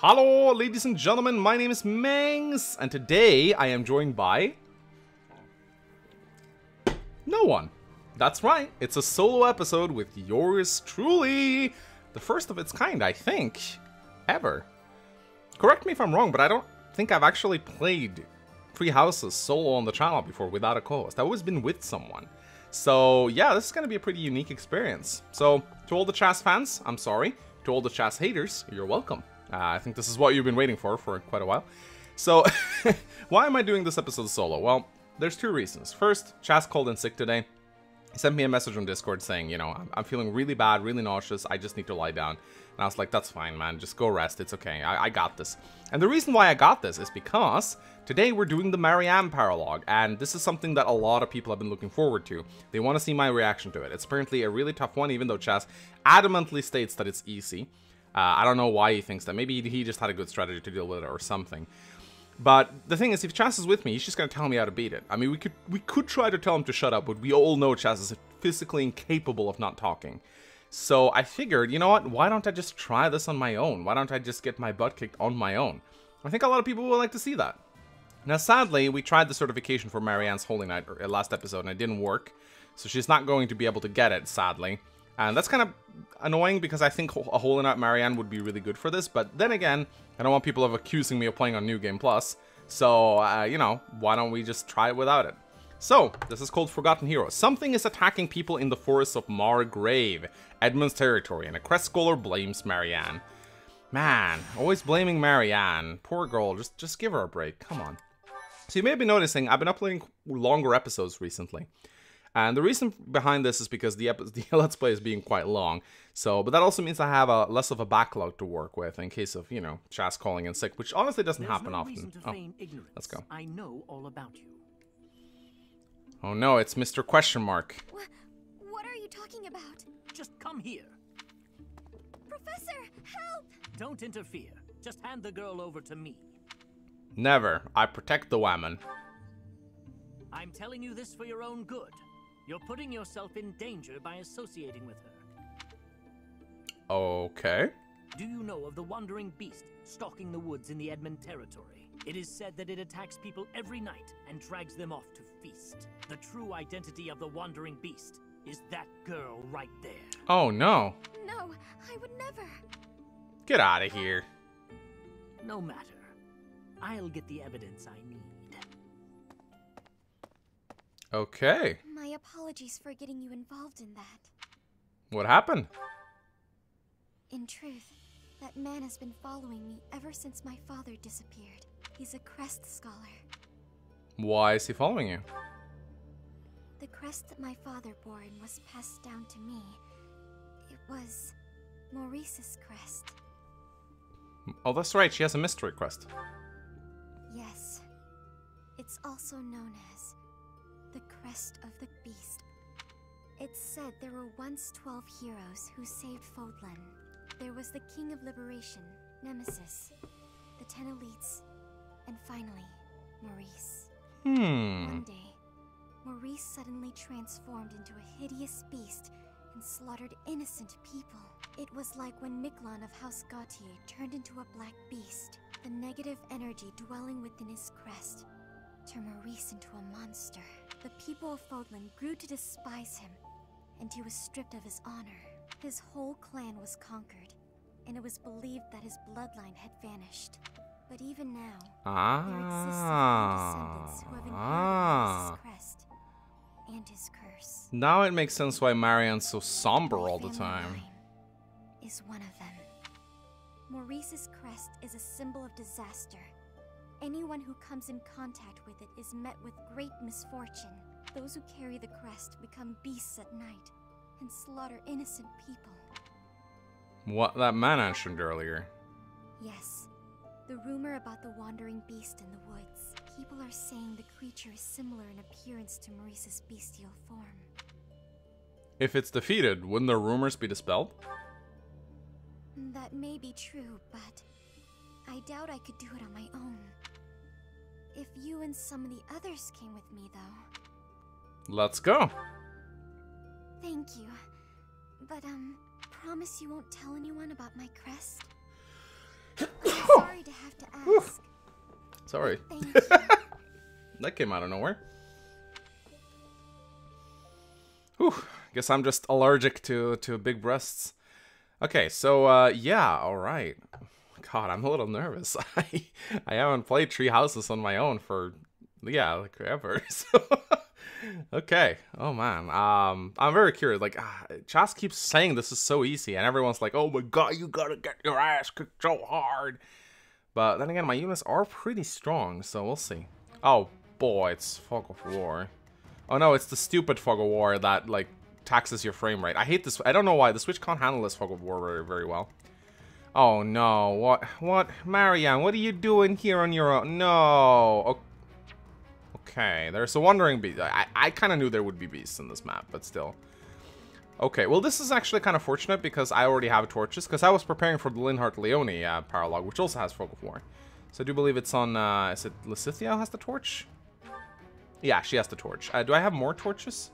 Hello, ladies and gentlemen, my name is Mangs, and today I am joined by... No one. That's right, it's a solo episode with yours truly. The first of its kind, I think, ever. Correct me if I'm wrong, but I don't think I've actually played Three Houses solo on the channel before without a co-host. I've always been with someone. So yeah, this is going to be a pretty unique experience. So to all the Chas fans, I'm sorry. To all the Chas haters, you're welcome. Uh, I think this is what you've been waiting for for quite a while. So why am I doing this episode solo? Well, there's two reasons. First, Chas called in sick today. He sent me a message on Discord saying, you know, I'm, I'm feeling really bad, really nauseous. I just need to lie down. And I was like, that's fine, man. Just go rest. It's okay. I, I got this. And the reason why I got this is because today we're doing the Marianne paralogue. And this is something that a lot of people have been looking forward to. They want to see my reaction to it. It's apparently a really tough one, even though Chas adamantly states that it's easy. Uh, I don't know why he thinks that. Maybe he just had a good strategy to deal with it or something. But the thing is, if Chas is with me, he's just gonna tell me how to beat it. I mean, we could we could try to tell him to shut up, but we all know Chas is physically incapable of not talking. So I figured, you know what? Why don't I just try this on my own? Why don't I just get my butt kicked on my own? I think a lot of people would like to see that. Now, sadly, we tried the certification for Marianne's Holy Knight uh, last episode, and it didn't work. So she's not going to be able to get it, sadly. And that's kind of annoying because I think a Holy Knight Marianne would be really good for this. But then again, I don't want people of accusing me of playing on New Game Plus. So, uh, you know, why don't we just try it without it? So, this is called Forgotten Hero. Something is attacking people in the forests of Margrave, Edmund's territory, and a crest scholar blames Marianne. Man, always blaming Marianne. Poor girl, just, just give her a break. Come on. So you may be noticing, I've been uploading longer episodes recently. And the reason behind this is because the, the Let's Play is being quite long. So, but that also means I have a less of a backlog to work with in case of, you know, Chas calling in sick, which honestly doesn't There's happen no often. To oh, ignorance. let's go. I know all about you. Oh no, it's Mr. Question Mark. What, what are you talking about? Just come here. Professor, help! Don't interfere. Just hand the girl over to me. Never. I protect the woman. I'm telling you this for your own good. You're putting yourself in danger by associating with her. Okay. Do you know of the Wandering Beast stalking the woods in the Edmund territory? It is said that it attacks people every night and drags them off to feast. The true identity of the Wandering Beast is that girl right there. Oh no. No, I would never. Get out of here. No matter. I'll get the evidence I need. Okay. My apologies for getting you involved in that. What happened? In truth, that man has been following me ever since my father disappeared. He's a crest scholar. Why is he following you? The crest that my father bore and was passed down to me. It was Maurice's crest. Oh, that's right. She has a mystery crest. Yes. It's also known as Crest of the Beast. It's said there were once 12 heroes who saved Fodlan. There was the King of Liberation, Nemesis, the Ten Elites, and finally, Maurice. Hmm. One day, Maurice suddenly transformed into a hideous beast and slaughtered innocent people. It was like when Miklan of House Gautier turned into a black beast. The negative energy dwelling within his crest turned Maurice into a monster. The people of Fodlan grew to despise him, and he was stripped of his honor. His whole clan was conquered, and it was believed that his bloodline had vanished. But even now, there exists a descendants who have inherited Ah. Maurice's crest and his curse. Now it makes sense why Marianne's so somber all the time. Is one of them. Maurice's crest is a symbol of disaster. Anyone who comes in contact with it is met with great misfortune. Those who carry the crest become beasts at night and slaughter innocent people. What that man mentioned earlier. Yes, the rumor about the wandering beast in the woods. People are saying the creature is similar in appearance to Maurice's bestial form. If it's defeated, wouldn't the rumors be dispelled? That may be true, but I doubt I could do it on my own. If you and some of the others came with me, though. Let's go. Thank you. But, um, promise you won't tell anyone about my crest? Sorry. Thank Sorry. That came out of nowhere. Whew. Guess I'm just allergic to to big breasts. Okay, so uh yeah, alright. God, I'm a little nervous. I I haven't played Three Houses on my own for yeah, like ever. So Okay. Oh man. Um I'm very curious. Like ah, Chas keeps saying this is so easy and everyone's like, "Oh my god, you got to get your ass kicked so hard." But then again, my units are pretty strong, so we'll see. Oh boy, it's Fog of War. Oh no, it's the stupid Fog of War that like taxes your frame rate. I hate this. I don't know why the Switch can't handle this Fog of War very, very well. Oh no, what, what, Marianne, what are you doing here on your own? No. Okay, there's a Wandering Beast. I, I kind of knew there would be beasts in this map, but still. Okay, well this is actually kind of fortunate because I already have torches, because I was preparing for the Linhardt Leonie uh, paralog, which also has Fog of War. So I do believe it's on, uh, is it Lysithea has the torch? Yeah, she has the torch. Uh, do I have more torches?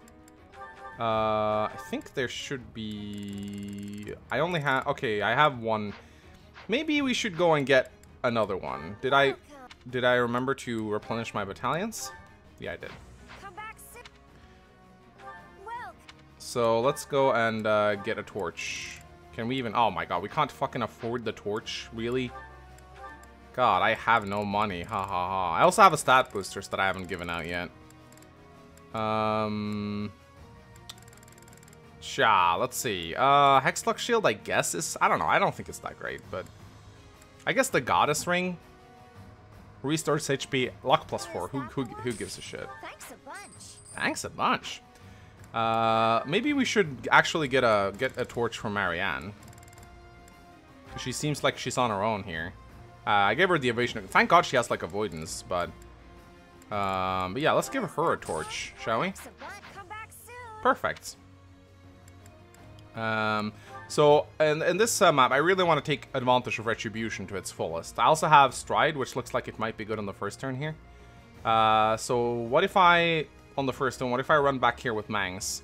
Uh, I think there should be... I only have... Okay, I have one. Maybe we should go and get another one. Did I... Did I remember to replenish my battalions? Yeah, I did. Come back soon. Well, So let's go and uh, get a torch. Can we even... Oh my god, we can't fucking afford the torch? Really? God, I have no money. Ha ha ha. I also have a stat boosters that I haven't given out yet. Um... Sha, let's see. Uh, Hexlock Shield, I guess, is... I don't know. I don't think it's that great, but... I guess the Goddess Ring restores HP. Luck plus 4. Who, who, who gives a shit? thanks a bunch. Thanks a bunch. Uh, maybe we should actually get a get a torch from Marianne. She seems like she's on her own here. Uh, I gave her the evasion. Thank God she has like avoidance, but um, but yeah, let's give her a torch, shall we? Thanks a bunch. Come back soon. Perfect. Um, so in, in this uh, map, I really want to take advantage of Retribution to its fullest. I also have Stride, which looks like it might be good on the first turn here. Uh, so what if I, on the first turn, what if I run back here with Mangs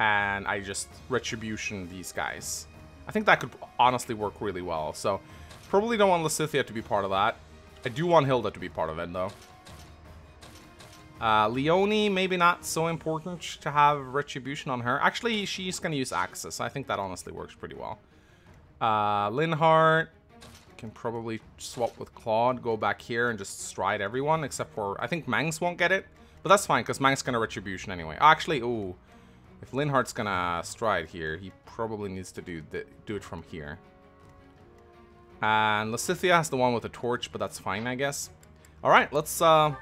and I just Retribution these guys? I think that could honestly work really well. So probably don't want Lysithea to be part of that. I do want Hilda to be part of it though. Uh, Leonie, maybe not so important to have Retribution on her. Actually, she's going to use Axes. I think that honestly works pretty well. Uh, Linhardt can probably swap with Claude, go back here and just stride everyone, except for, I think Mangs won't get it. But that's fine, because Mangs going to Retribution anyway. Actually, ooh, if Linhardt's going to stride here, he probably needs to do, do it from here. And Lysithea has the one with the torch, but that's fine, I guess. All right, let's uh,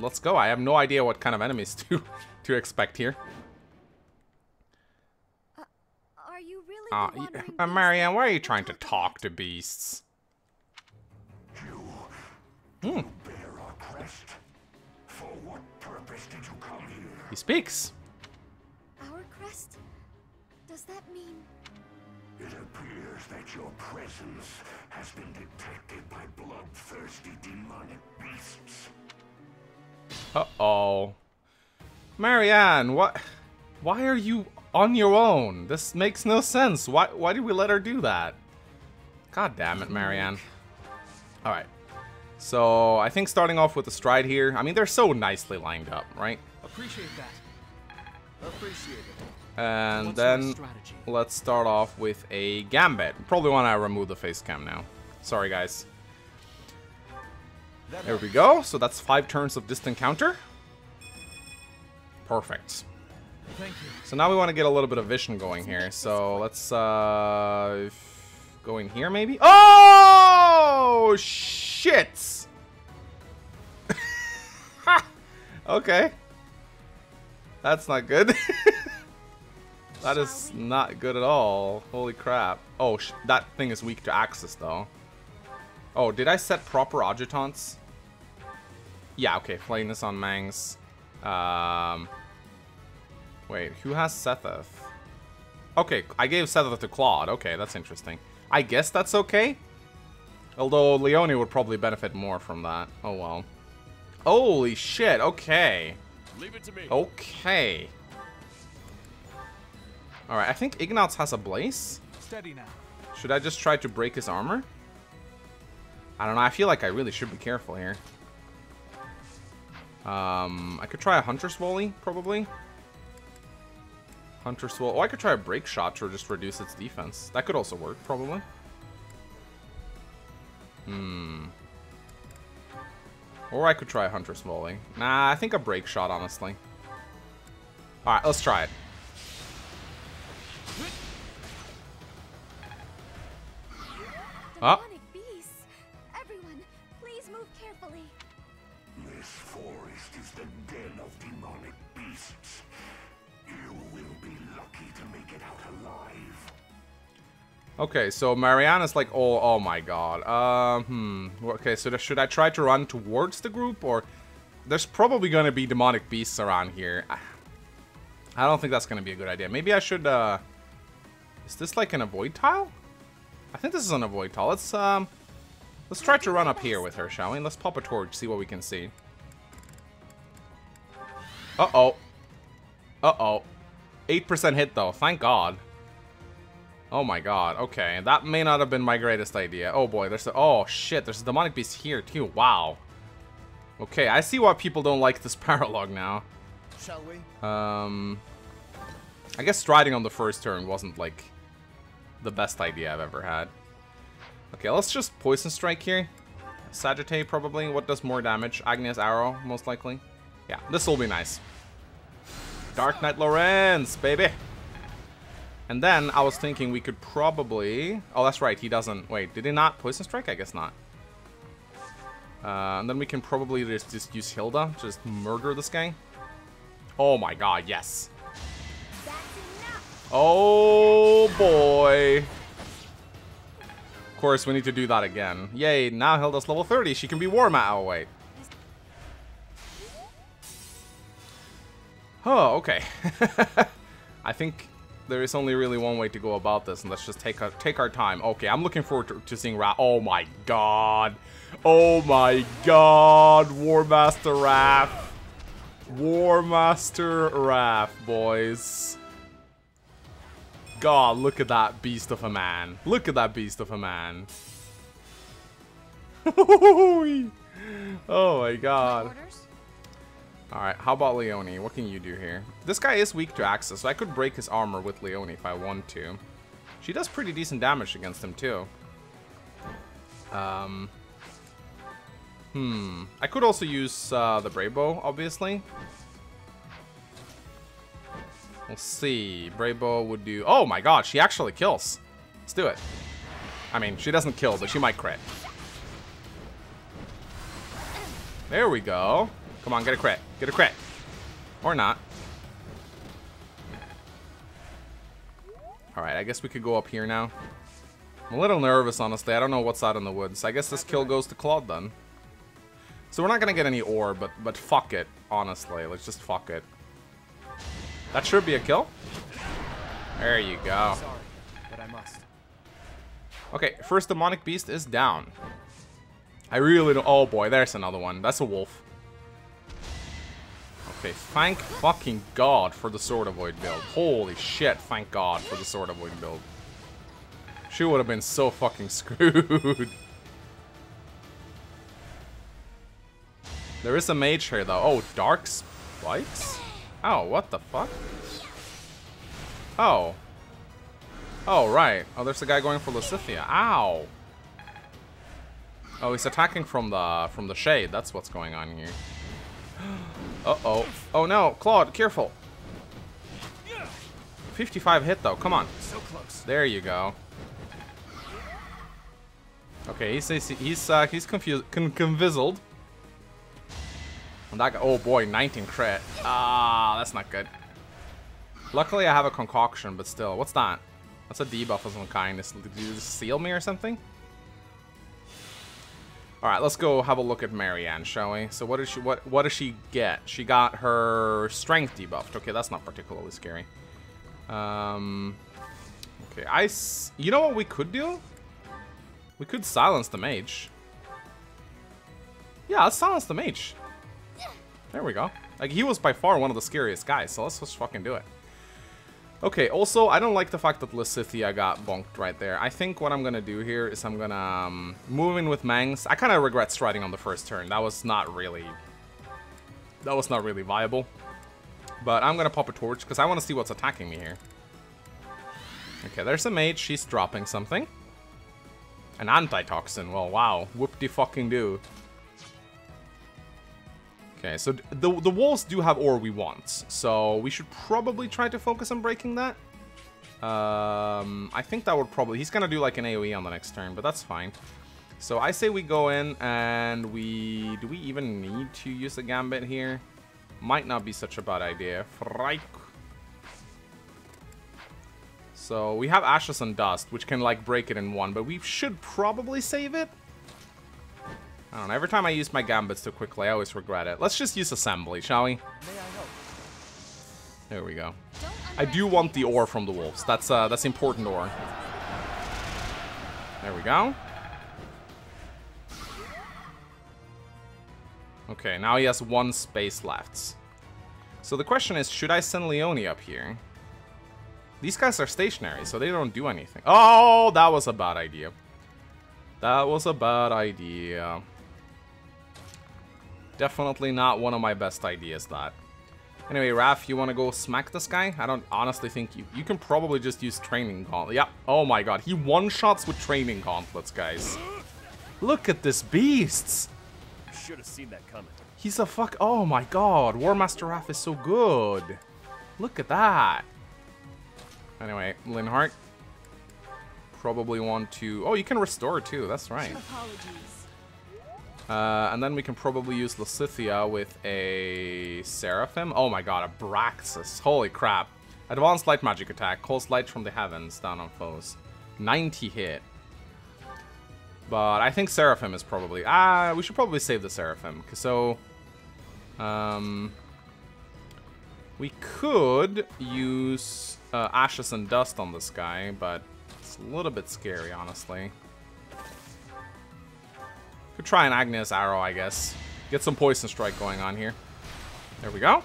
let's go. I have no idea what kind of enemies to to expect here. Are you really Uh, the y- wandering uh. Marianne, why are you trying to talk to beasts? Hmm. Bear our crest? For what purpose did you come here? He speaks. Our crest? Does that mean It appears that your presence has been detected by bloodthirsty demonic beasts. Uh-oh. Marianne, what? Why are you on your own? This makes no sense. Why, why did we let her do that? God damn it, Marianne. Alright. So, I think starting off with the stride here, I mean, they're so nicely lined up, right? Appreciate that. Appreciate it. And What's then let's start off with a gambit. Probably want to remove the face cam now. Sorry, guys. There we go. So that's five turns of distant counter. Perfect. Thank you. So now we want to get a little bit of vision going here. So let's uh go in here maybe. Oh shit! okay. That's not good. that is not good at all. Holy crap. Oh, that thing is weak to axes though. Oh, did I set proper adjutants? Yeah, okay. playing this on Mangs. Um, wait, who has Seteth? Okay, I gave Seteth to Claude. Okay, that's interesting. I guess that's okay. Although Leonie would probably benefit more from that. Oh well. Holy shit, okay. Leave it to me. Okay. Alright, I think Ignatz has a Blaze. Steady now. Should I just try to break his armor? I don't know, I feel like I really should be careful here. Um, I could try a Hunter's Volley, probably. Hunter's Volley. Oh, I could try a Break Shot to just reduce its defense. That could also work, probably. Hmm. Or I could try a Hunter's Volley. Nah, I think a Break Shot, honestly. Alright, let's try it. Oh. Okay, so Marianne's like, oh, oh my god. Um, hmm. Okay, so should I try to run towards the group, or... There's probably gonna be demonic beasts around here. I don't think that's gonna be a good idea. Maybe I should, uh... Is this like an avoid tile? I think this is an avoid tile. Let's, um... Let's try to run up here with her, shall we? Let's pop a torch, see what we can see. Uh-oh. Uh-oh. 8% hit, though. Thank God. Oh my god, okay. That may not have been my greatest idea. Oh boy, there's a- Oh shit, there's a demonic beast here too. Wow. Okay, I see why people don't like this paralog now. Shall we? Um... I guess striding on the first turn wasn't, like, the best idea I've ever had. Okay, let's just Poison Strike here. Sagittae, probably. What does more damage? Agnea's Arrow, most likely. Yeah, this will be nice. Dark Knight Lorenz, baby! And then I was thinking we could probably... Oh, that's right, he doesn't... Wait, did he not Poison Strike? I guess not. Uh, and then we can probably just, just use Hilda, just murder this guy. Oh my god, yes. Oh boy. Of course, we need to do that again. Yay, now Hilda's level 30. She can be War Mat. Oh, wait. Oh, okay. I think there is only really one way to go about this, and let's just take our, take our time. Okay, I'm looking forward to, to seeing Ra- Oh my god. Oh my god. War Master Raph. War Master Raph, boys. God, look at that beast of a man. Look at that beast of a man. oh my god. Alright, how about Leonie? What can you do here? This guy is weak to Axes, so I could break his armor with Leonie if I want to. She does pretty decent damage against him, too. Um... Hmm. I could also use uh, the Brave Bow, obviously. We'll see. Brave Bow would do... Oh my god, she actually kills. Let's do it. I mean, she doesn't kill, but she might crit. There we go. Come on, get a crit. Get a crit. Or not. Alright, I guess we could go up here now. I'm a little nervous, honestly. I don't know what's out in the woods. I guess this kill goes to Claude then. So we're not gonna get any ore, but but fuck it, honestly. Let's just fuck it. That should be a kill. There you go. Sorry, but I must. Okay, first demonic beast is down. I really don't. Oh boy, there's another one. That's a wolf. Okay, thank fucking god for the Sword Avoid build. Holy shit, thank god for the Sword Avoid build. She would have been so fucking screwed. There is a mage here though. Oh, dark spikes? Oh, what the fuck? Oh. Oh, right. Oh, there's a guy going for Lysithea. Ow. Oh, he's attacking from the from the shade. That's what's going on here. Uh-oh. Oh no, Claude, careful. 55 hit though. Come on. So close. There you go. Okay, he's he's he's, uh, he's confused, con convizzled. And that guy, oh boy, 19 crit. Ah, that's not good. Luckily, I have a concoction, but still, what's that? That's a debuff of some kind. Did you seal me or something? All right, let's go have a look at Marianne, shall we? So what does she what what does she get? She got her strength debuffed. Okay, that's not particularly scary. Um, okay, I. You know what we could do? We could silence the mage. Yeah, let's silence the mage. There we go. Like he was by far one of the scariest guys, so let's just fucking do it. Okay, also, I don't like the fact that Lysithea got bonked right there. I think what I'm gonna do here is I'm gonna um, move in with Mangs. I kind of regret striding on the first turn. That was not really That was not really viable. But I'm gonna pop a torch, because I want to see what's attacking me here. Okay, there's a mage. She's dropping something. An antitoxin. Well, wow. Whoop-de-fucking-do. Okay, so the, the walls do have ore we want. So we should probably try to focus on breaking that. Um, I think that would probably... He's gonna do like an AoE on the next turn, but that's fine. So I say we go in and we... Do we even need to use the Gambit here? Might not be such a bad idea. Frike. So we have Ashes and Dust, which can like break it in one, but we should probably save it. I don't know, every time I use my Gambits too quickly, I always regret it. Let's just use Assembly, shall we? May I help? There we go. I do want the ore from the wolves. That's uh, that's important ore. There we go. Okay, now he has one space left. So the question is, should I send Leonie up here? These guys are stationary, so they don't do anything. Oh, that was a bad idea. That was a bad idea. Definitely not one of my best ideas, that. Anyway, Raph, you want to go smack this guy? I don't honestly think you... You can probably just use training gauntlet. Yeah. Oh my god. He one-shots with training gauntlets, guys. Look at this beast. Should have seen that coming. He's a fuck... Oh my god. War Master Raph is so good. Look at that. Anyway, Linhardt. Probably want to... Oh, you can restore too. That's right. Apologies. Uh, and then we can probably use Lysithea with a Seraphim. Oh my god, Abraxas. Holy crap. Advanced light magic attack. Calls light from the heavens down on foes. 90 hit. But I think Seraphim is probably... Ah, we should probably save the Seraphim. So... Um... We could use uh, Ashes and Dust on this guy, but it's a little bit scary, honestly. Could try an Agnea's Arrow, I guess. Get some Poison Strike going on here. There we go.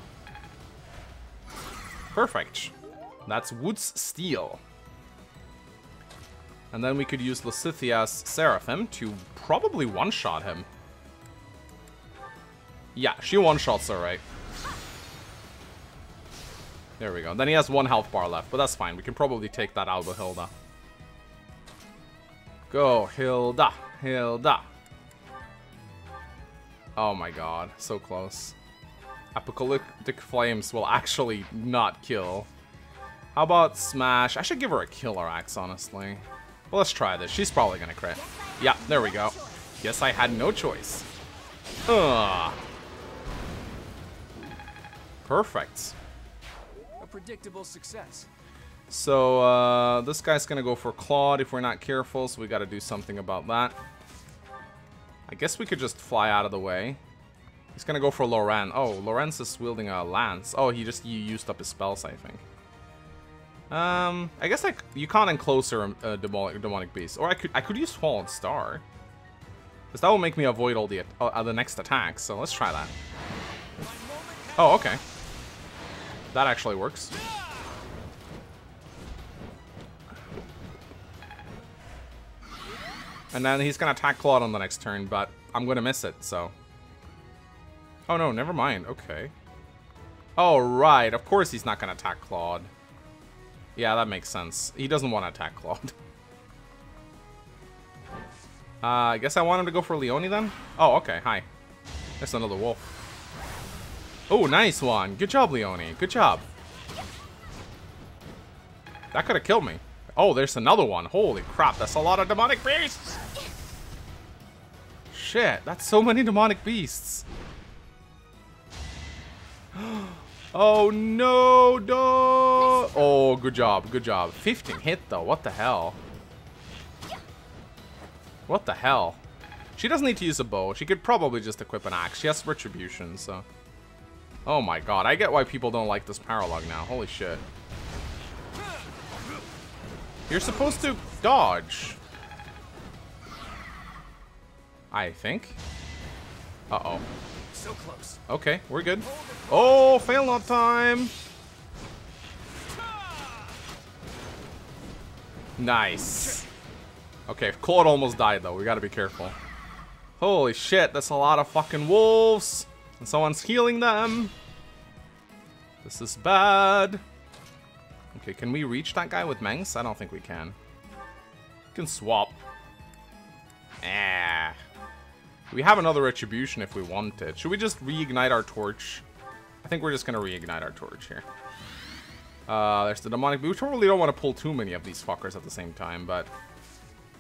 Perfect. That's Wootz Steel. And then we could use Lysithea's Seraphim to probably one-shot him. Yeah, she one-shots alright. There we go. Then he has one health bar left, but that's fine. We can probably take that out with Hilda. Go, Hilda. Hilda. Oh my god, so close. Apocalyptic Flames will actually not kill. How about Smash? I should give her a killer axe, honestly. Well, let's try this. She's probably gonna crit. Yeah, there we go. Guess I had no choice. Ugh. Perfect. A predictable success. So, uh, this guy's gonna go for Claude if we're not careful, so we gotta do something about that. I guess we could just fly out of the way. He's gonna go for Loren. Oh, Lorenz is wielding a lance. Oh, he just used up his spells, I think. Um, I guess like you can't enclose a uh, demonic demonic beast, or I could I could use Fallen Star, because that will make me avoid all the uh, the next attacks. So let's try that. Oh, okay. That actually works. And then he's gonna attack Claude on the next turn, but I'm gonna miss it, so. Oh no, never mind. Okay. Oh, right. Of course he's not gonna attack Claude. Yeah, that makes sense. He doesn't want to attack Claude. uh, I guess I want him to go for Leonie then? Oh, okay. Hi. That's another wolf. Oh, nice one. Good job, Leonie. Good job. That could have killed me. Oh, there's another one. Holy crap, that's a lot of demonic beasts. Shit, that's so many demonic beasts. Oh no, no. Oh, good job, good job. 15 hit though, what the hell? What the hell? She doesn't need to use a bow. She could probably just equip an axe. She has retribution, so. Oh my god, I get why people don't like this paralog now. Holy shit. You're supposed to dodge. I think. Uh-oh. So close. Okay, we're good. Oh, Failnaught time. Nice. Okay, Claude almost died though. We gotta be careful. Holy shit, that's a lot of fucking wolves. And someone's healing them. This is bad. Okay, can we reach that guy with Mangs? I don't think we can. We can swap. Ah. We have another retribution if we want it. Should we just reignite our torch? I think we're just gonna reignite our torch here. Uh, there's the demonic. We really don't want to pull too many of these fuckers at the same time, but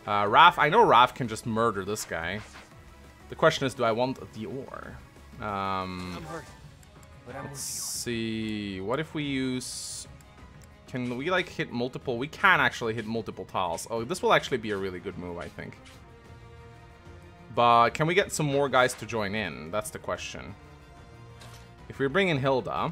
uh, Raph. I know Raph can just murder this guy. The question is, do I want the ore? Um, I'm hurt, but I'm let's see. What if we use? Can we like hit multiple? We can actually hit multiple tiles. Oh, this will actually be a really good move, I think. But can we get some more guys to join in? That's the question. If we bring in Hilda,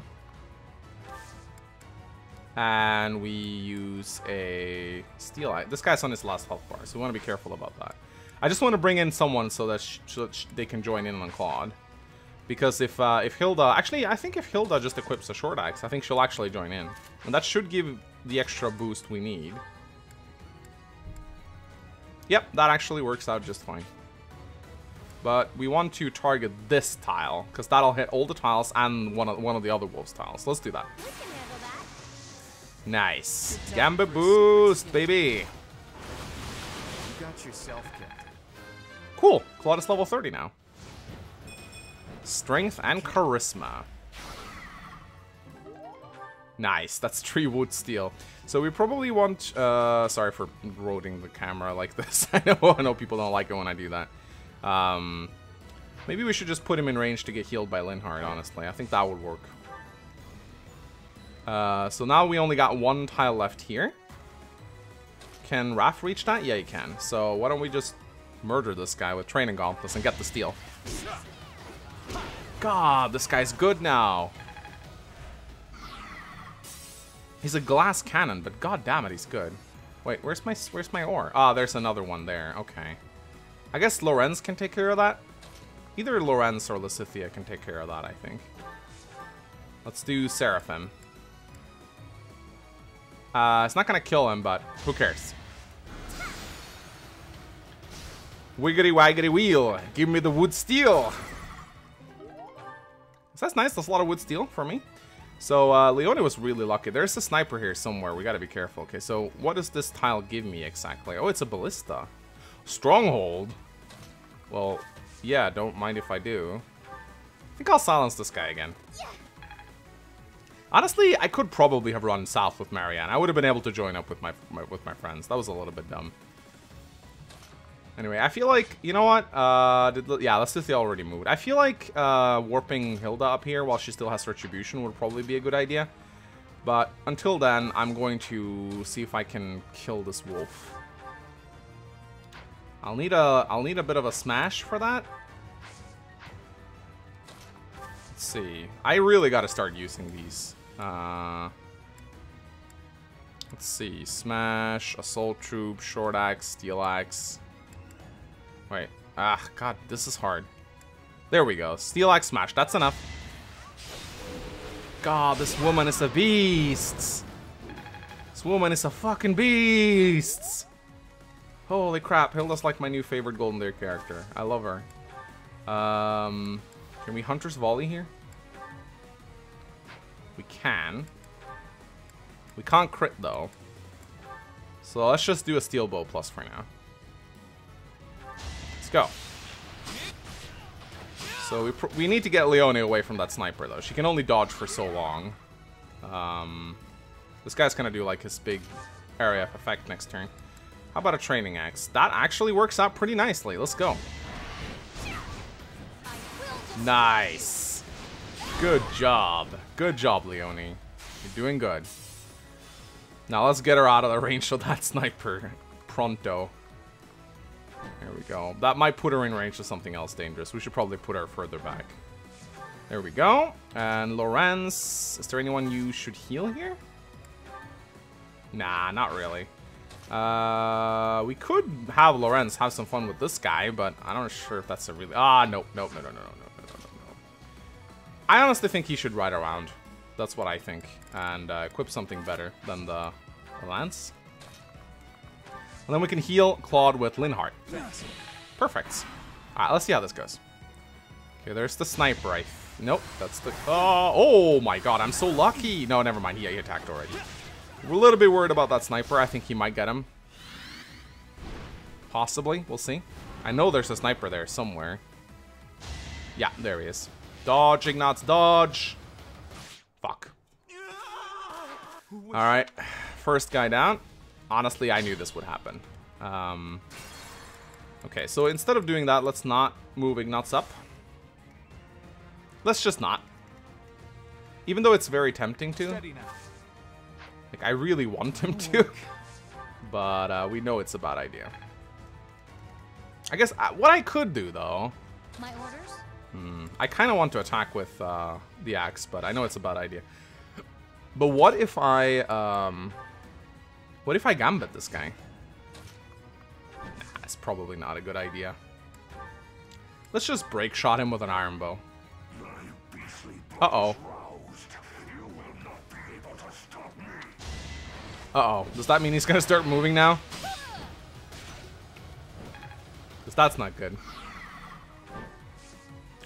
and we use a steel eye. This guy's on his last health bar, so we want to be careful about that. I just want to bring in someone so that so that they can join in on Claude. Because if uh, if Hilda... Actually, I think if Hilda just equips a short axe, I think she'll actually join in. And that should give the extra boost we need. Yep, that actually works out just fine. But we want to target this tile, because that'll hit all the tiles and one of, one of the other wolves tiles. Let's do that. We can handle that. Nice. Gambit boost, baby. you. You got yourself killed. Cool. Claude is level 30 now. Strength and charisma. Nice. That's three Wootz Steel. So we probably want... Uh, sorry for rotating the camera like this. I know, I know people don't like it when I do that. Um, maybe we should just put him in range to get healed by Linhardt, honestly. I think that would work. Uh, so now we only got one tile left here. Can Raph reach that? Yeah, he can. So why don't we just murder this guy with training gauntlets and get the steal? God, this guy's good now. He's a glass cannon, but god damn it, he's good. Wait, where's my where's my ore? Ah, there's another one there. Okay. I guess Lorenz can take care of that. Either Lorenz or Lysithea can take care of that, I think. Let's do Seraphim. Uh, it's not gonna kill him, but who cares? Wiggity waggity wheel, give me the Wootz Steel. So that's nice, that's a lot of Wootz Steel for me. So, uh, Leonie was really lucky. There's a sniper here somewhere, we gotta be careful. Okay, so what does this tile give me exactly? Oh, it's a ballista. Stronghold? Well, yeah, don't mind if I do. I think I'll silence this guy again. Honestly, I could probably have run south with Marianne. I would have been able to join up with my, my with my friends. That was a little bit dumb. Anyway, I feel like, you know what? Uh, did, yeah, let's just already moved. I feel like uh, warping Hilda up here while she still has Retribution would probably be a good idea. But until then, I'm going to see if I can kill this wolf. I'll need a I'll need a bit of a smash for that. Let's see. I really got to start using these. Uh, let's see. Smash, assault troop, short axe, steel axe. Wait. Ah, god, this is hard. There we go. Steel axe smash. That's enough. God, this woman is a beast. This woman is a fucking beast. Holy crap, Hilda's like my new favorite Golden Deer character. I love her. Um, can we Hunter's Volley here? We can. We can't crit though. So let's just do a Steel Bow plus for now. Go. So we, we need to get Leonie away from that sniper though. She can only dodge for so long. Um, this guy's gonna do like his big area of effect next turn. How about a training axe? That actually works out pretty nicely. Let's go. Nice. Good job. Good job, Leonie. You're doing good. Now let's get her out of the range of that sniper. Pronto. There we go. That might put her in range of something else dangerous. We should probably put her further back. There we go. And Lorenz, is there anyone you should heal here? Nah, not really. Uh, we could have Lorenz have some fun with this guy, but I'm not sure if that's a really... Ah, nope, nope, no, no, no, no, no, no, no, no. I honestly think he should ride around. That's what I think. And uh, equip something better than the, the Lance. And then we can heal Claude with Linhardt. Perfect. Alright, let's see how this goes. Okay, there's the sniper. I nope, that's the. Oh, oh my god, I'm so lucky. No, never mind. He, he attacked already. We're a little bit worried about that sniper. I think he might get him. Possibly. We'll see. I know there's a sniper there somewhere. Yeah, there he is. Dodge, Ignatz, dodge. Fuck. Alright. First guy down. Honestly, I knew this would happen. Um, okay, so instead of doing that, let's not move Ignatz up. Let's just not. Even though it's very tempting to. Like, I really want him to. But uh, we know it's a bad idea. I guess uh, what I could do, though... My orders? Hmm, I kind of want to attack with uh, the axe, but I know it's a bad idea. But what if I... Um, what if I gambit this guy? Nah, that's probably not a good idea. Let's just break shot him with an iron bow. Uh-oh. Uh-oh. Does that mean he's gonna start moving now? Because that's not good.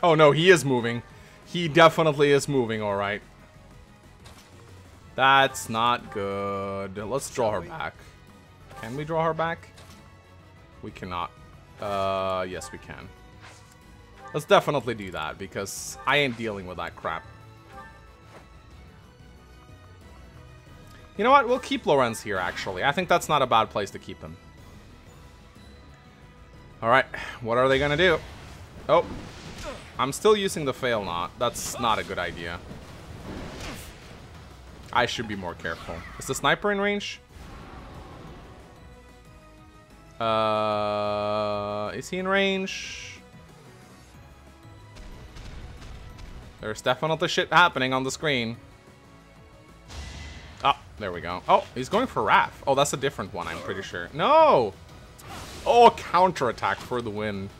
Oh no, he is moving. He definitely is moving, alright. That's not good. Let's draw her back. Can we draw her back? We cannot. Uh, yes we can. Let's definitely do that, because I ain't dealing with that crap. You know what? We'll keep Lorenz here, actually. I think that's not a bad place to keep him. Alright, what are they gonna do? Oh, I'm still using the Failnaught. That's not a good idea. I should be more careful. Is the sniper in range? Uh, is he in range? There's definitely shit happening on the screen. Oh, there we go. Oh, he's going for Raph. Oh, that's a different one, I'm pretty sure. No! Oh, counterattack for the win.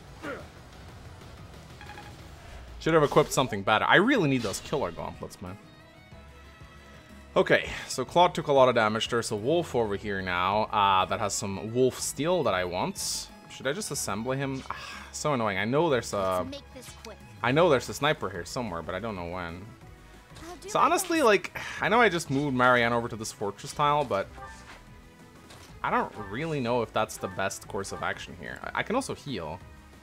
Should have equipped something better. I really need those killer gauntlets, man. Okay, so Claude took a lot of damage. There's a wolf over here now uh, that has some wolf steel that I want. Should I just assemble him? Ah, so annoying. I know there's a... I know there's a sniper here somewhere, but I don't know when. So honestly, like, I know I just moved Marianne over to this fortress tile, but I don't really know if that's the best course of action here. I, I can also heal.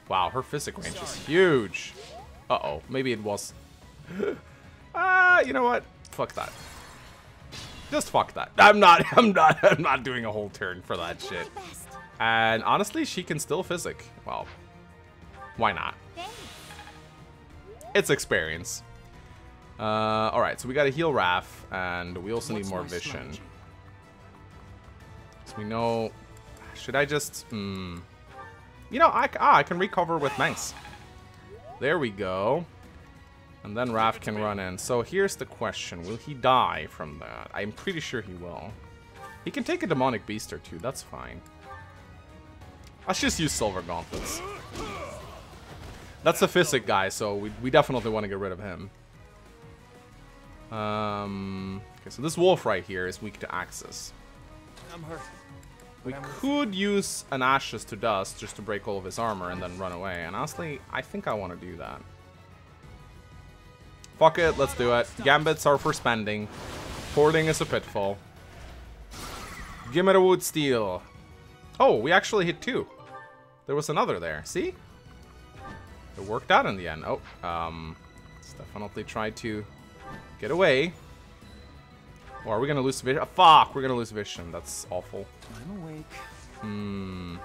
Wow, her physic range is huge. Uh-oh, maybe it was... Ah, you know what? Fuck that. Just fuck that. I'm not, I'm not, I'm not doing a whole turn for that shit. And honestly, she can still physic. Well, why not? It's experience. Uh, alright, so we gotta heal Raph, and we also need more vision. So we know... Should I just... Hmm... You know, I, ah, I can recover with Mangs. There we go. And then Raph can run in. So here's the question. Will he die from that? I'm pretty sure he will. He can take a Demonic Beast or two. That's fine. Let's just use Silver Gauntlets. That's the Physic guy, so we, we definitely want to get rid of him. Um, okay, so this wolf right here is weak to Axes. I'm hurt. We could use an Ashes to Dust just to break all of his armor and then run away. And honestly, I think I want to do that. Fuck it, let's do it. Gambits are for spending. Hoarding is a pitfall. Give me the Wootz Steel. Oh, we actually hit two. There was another there. See? It worked out in the end. Oh, um, let's definitely try to get away. Or are we gonna lose vision? Oh, fuck, we're gonna lose vision. That's awful. I'm awake. Hmm.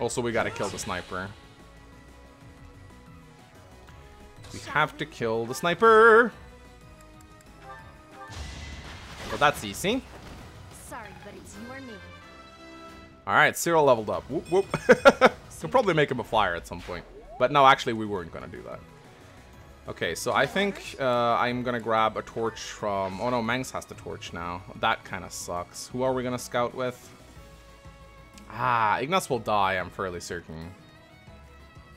Also, we gotta kill the sniper. We have to kill the sniper. Well, that's easy. Sorry, but it's your name. All right, Cyril leveled up. Whoop whoop. we'll probably make him a flyer at some point. But no, actually, we weren't gonna do that. Okay, so I think uh, I'm gonna grab a torch from... Oh no, Mangs has the torch now. That kind of sucks. Who are we gonna scout with? Ah, Ignatz will die, I'm fairly certain.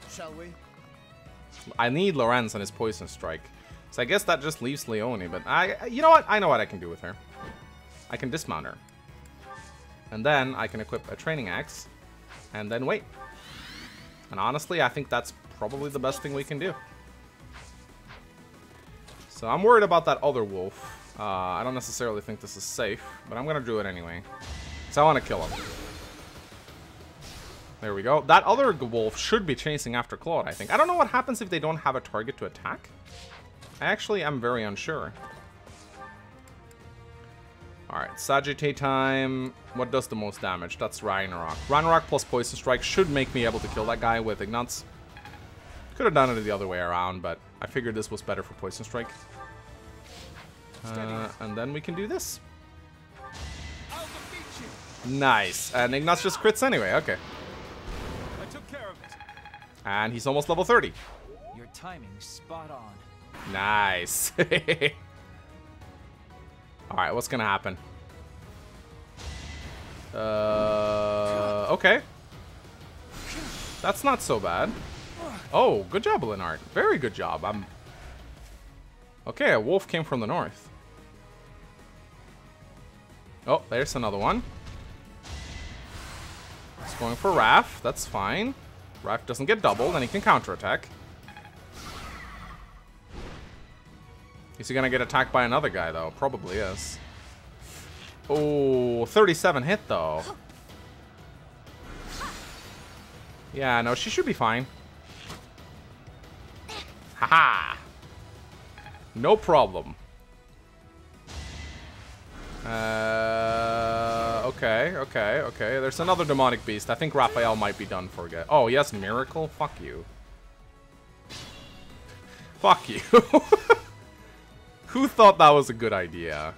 Shall we? I need Lorenz and his Poison Strike. So I guess that just leaves Leonie, but I... You know what? I know what I can do with her. I can dismount her. And then I can equip a Training Axe. And then wait. And honestly, I think that's probably the best thing we can do. So I'm worried about that other wolf. Uh, I don't necessarily think this is safe, but I'm gonna do it anyway. So I want to kill him. There we go. That other wolf should be chasing after Claude, I think. I don't know what happens if they don't have a target to attack. I actually am very unsure. Alright, Sagittarius time. What does the most damage? That's Ragnarok. Ragnarok plus Poison Strike should make me able to kill that guy with Ignatz. Could have done it the other way around, but I figured this was better for Poison Strike. Uh, and then we can do this. Nice. And Ignatz just crits anyway. Okay. And he's almost level 30. Your timing spot on. Nice. Alright, what's gonna happen? Uh, okay. That's not so bad. Oh, good job, Linhardt. Very good job. I'm... Okay, a wolf came from the north. Oh, there's another one. It's going for Raph. That's fine. Raph doesn't get doubled, and he can counterattack. Is he gonna get attacked by another guy, though? Probably is. Oh, 37 hit, though. Yeah, no, she should be fine. Haha! No problem. Uh, okay, okay, okay. There's another demonic beast. I think Raphael might be done for. Get. Oh, yes, miracle. Fuck you. Fuck you. Who thought that was a good idea?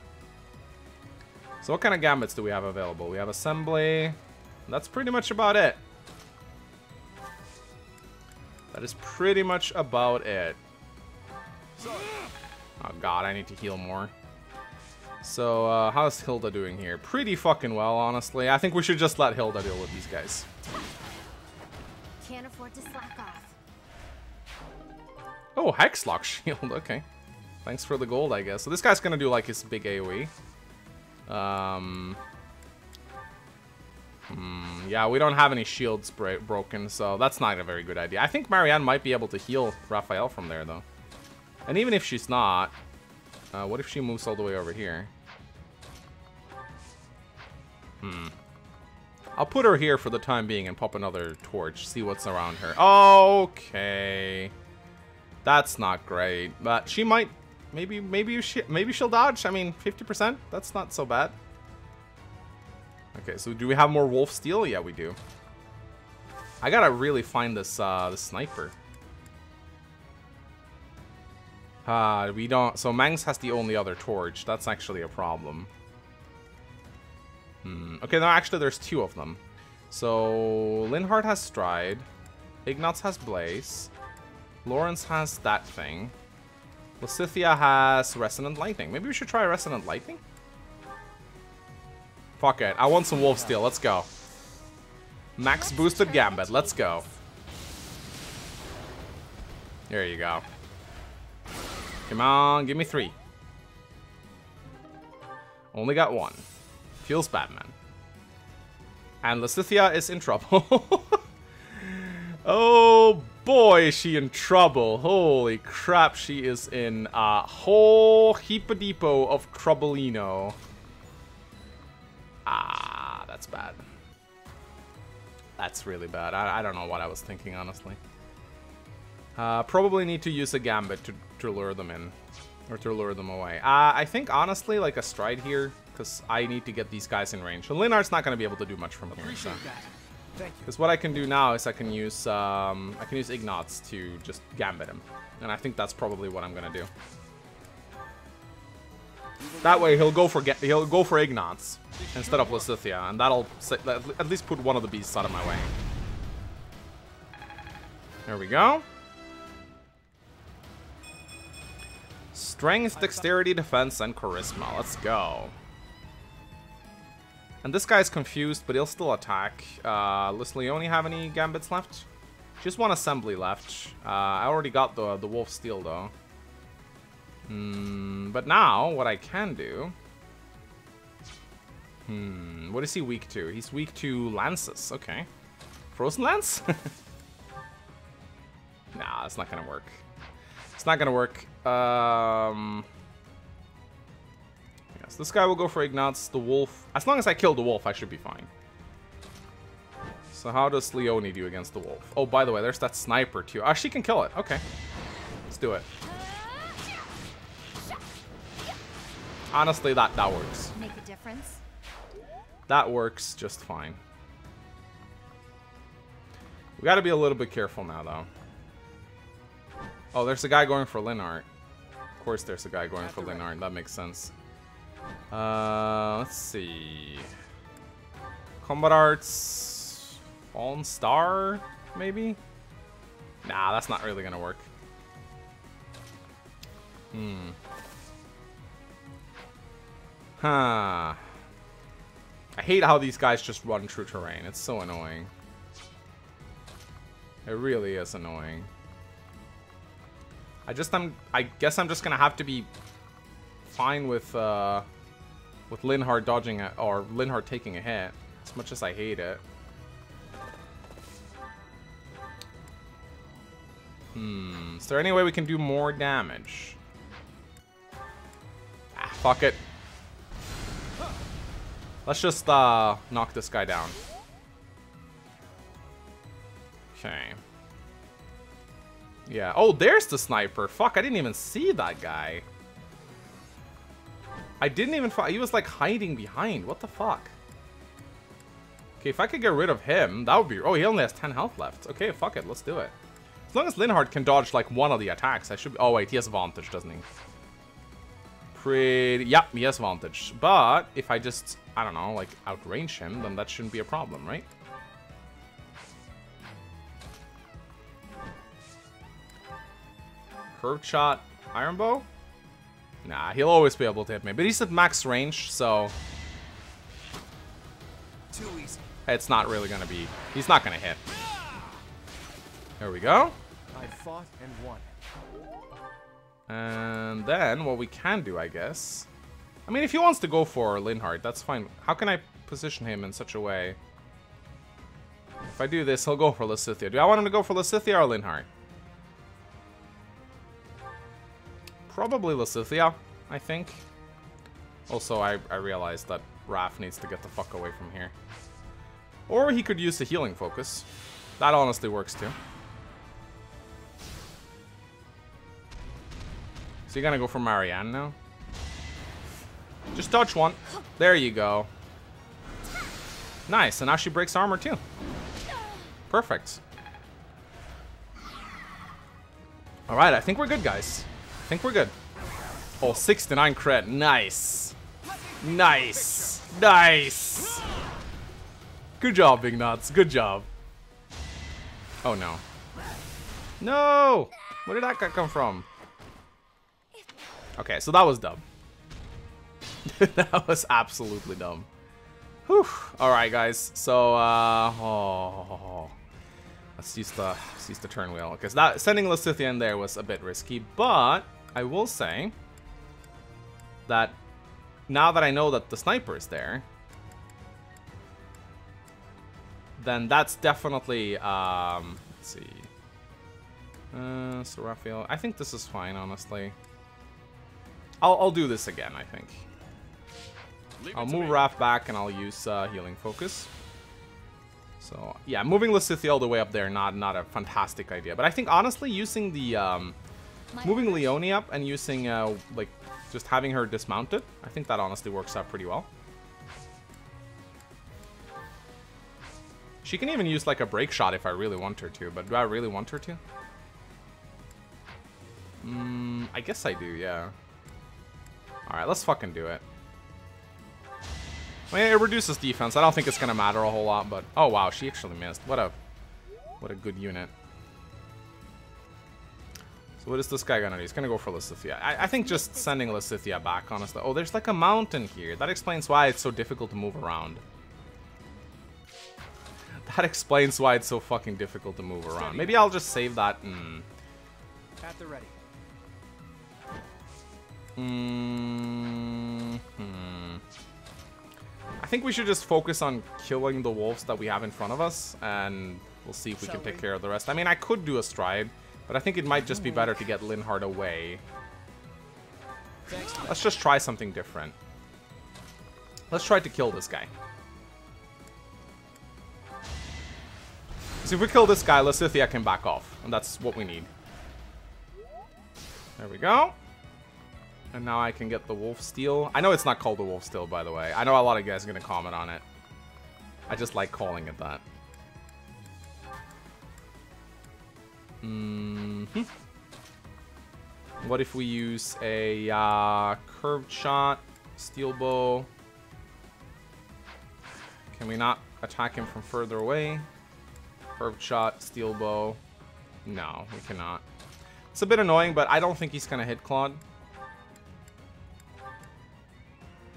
So what kind of gambits do we have available? We have assembly. That's pretty much about it. That is pretty much about it. Oh god, I need to heal more. So, uh, how's Hilda doing here? Pretty fucking well, honestly. I think we should just let Hilda deal with these guys. Can't afford to slack off. Oh, Hexlock Shield, okay. Thanks for the gold, I guess. So this guy's gonna do, like, his big AoE. Um... Hmm, yeah, we don't have any shields broken, so that's not a very good idea. I think Marianne might be able to heal Raphael from there, though. And even if she's not, uh, what if she moves all the way over here? Hmm. I'll put her here for the time being and pop another torch, see what's around her. Okay. That's not great, but she might, maybe, maybe she, maybe she'll dodge. I mean, 50%, that's not so bad. Okay, so do we have more wolf steel? Yeah, we do. I gotta really find this, uh, the sniper. Uh, we don't... So Mangs has the only other torch. That's actually a problem. Hmm. Okay, no, actually there's two of them. So Linhardt has Stride. Ignatz has Blaze. Lorenz has that thing. Lysithea has Resonant Lightning. Maybe we should try Resonant Lightning? Fuck it. I want some Wolf Steel. Let's go. Max boosted Gambit. Let's go. There you go. Come on, give me three. Only got one. Feels bad, man. And Lysithea is in trouble. oh boy, is she in trouble. Holy crap, she is in a whole heap of depot of troublino. Ah, that's bad. That's really bad. I, I don't know what I was thinking, honestly. Uh, probably need to use a gambit to, to lure them in. Or to lure them away. Uh, I think, honestly, like a stride here. Because I need to get these guys in range. And Linhardt's not going to be able to do much from here. So. Because what I can do now is I can use um, I can use Ignatz to just gambit him. And I think that's probably what I'm going to do. That way he'll go for get he'll go for Ignatz instead of Lysithea, and that'll at least put one of the beasts out of my way. There we go. Strength, Dexterity, Defense, and Charisma. Let's go. And this guy's confused, but he'll still attack. Uh, does Leonie have any gambits left? Just one assembly left. Uh, I already got the, the Wolf Steel, though. Hmm, but now, what I can do... Hmm, what is he weak to? He's weak to lances, okay. Frozen Lance? nah, it's not gonna work. It's not gonna work. Um, yes, this guy will go for Ignatz. The wolf. As long as I kill the wolf, I should be fine. So how does Leonie do against the wolf? Oh, by the way, there's that sniper too. Ah, she can kill it. Okay. Let's do it. Honestly, that, that works. Make a difference? That works just fine. We gotta be a little bit careful now, though. Oh, there's a guy going for Linhardt. Of course there's a guy going for Linhardt. That makes sense. Uh, let's see. Combat Arts... Fallen Star, maybe? Nah, that's not really gonna work. Hmm. Huh. I hate how these guys just run through terrain. It's so annoying. It really is annoying. I just I'm I guess I'm just gonna have to be fine with uh with Linhardt dodging it or Linhardt taking a hit. As much as I hate it. Hmm. Is there any way we can do more damage? Ah, fuck it. Let's just uh, knock this guy down. Okay. Yeah. Oh, there's the sniper. Fuck, I didn't even see that guy. I didn't even... He was like hiding behind. What the fuck? Okay, if I could get rid of him, that would be... Oh, he only has 10 health left. Okay, fuck it. Let's do it. As long as Linhardt can dodge like one of the attacks, I should... Be... Oh, wait. He has Vantage, doesn't he? Pretty... Yep, he has Vantage. But if I just I don't know, like outrange him, then that shouldn't be a problem, right? Curved shot, iron bow? Nah, he'll always be able to hit me. But he's at max range, so... Too easy. It's not really gonna be... He's not gonna hit. There we go. I fought and won. And then what we can do, I guess... I mean, if he wants to go for Linhardt, that's fine. How can I position him in such a way? If I do this, he'll go for Lysithea. Do I want him to go for Lysithea or Linhardt? Probably Lysithea, I think. Also, I, I realized that Raph needs to get the fuck away from here. Or he could use the healing focus. That honestly works too. So you're gonna go for Marianne now? Just touch one. There you go. Nice, and now she breaks armor too. Perfect. Alright, I think we're good, guys. I think we're good. Oh, 69 crit. Nice. Nice. Nice. Good job, Big Nuts. Good job. Oh, no. No! Where did that come from? Okay, so that was dumb. that was absolutely dumb. Whew. Alright, guys. So, uh... Oh, let's use the let's use the turn wheel. Because that sending Lysithea in there was a bit risky. But, I will say... That... Now that I know that the sniper is there... Then that's definitely... Um, let's see... Uh, so Raphael... I think this is fine, honestly. I'll, I'll do this again, I think. I'll move Raph back and I'll use uh, Healing Focus. So, yeah, moving Lysithea all the way up there, not not a fantastic idea. But I think, honestly, using the... Um, moving Leonie up and using, uh, like, just having her dismounted, I think that honestly works out pretty well. She can even use, like, a break shot if I really want her to, but do I really want her to? Mm, I guess I do, yeah. Alright, let's fucking do it. I mean, it reduces defense. I don't think it's to matter a whole lot, but... Oh, wow, she actually missed. What a... What a good unit. So what is this guy to do? He's to go for Lysithea. I, I think just sending Lysithea back, honestly. Oh, there's like a mountain here. That explains why it's so difficult to move around. That explains why it's so fucking difficult to move around. Maybe I'll just save that and... At the ready. Mm hmm. I think we should just focus on killing the wolves that we have in front of us, and we'll see if we can take care of the rest. I mean, I could do a stride, But I think it might just be better to get Linhardt away. Let's just try something different. Let's try to kill this guy. So if we kill this guy, Lysithea can back off. And that's what we need. There we go. And now I can get the Wolf Steel. I know it's not called the Wolf Steel, by the way. I know a lot of you guys are going to comment on it. I just like calling it that. Mm -hmm. What if we use a uh, curved shot, steel bow? Can we not attack him from further away? Curved shot, steel bow. No, we cannot. It's a bit annoying, but I don't think he's gonna hit Claude.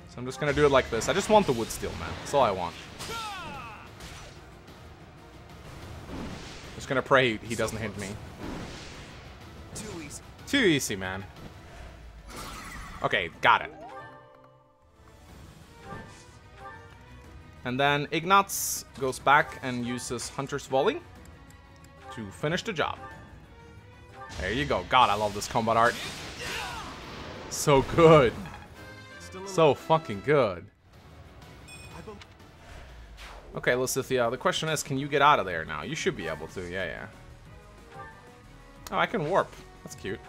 So I'm just gonna do it like this. I just want the wood steel, man. That's all I want. Gonna pray he doesn't hit me. Too easy. Too easy, man. Okay, got it. And then Ignatz goes back and uses Hunter's Volley to finish the job. There you go. God, I love this combat art. So good. So fucking good. Okay, Lysithea, the question is, can you get out of there now? You should be able to, yeah, yeah. Oh, I can warp. That's cute.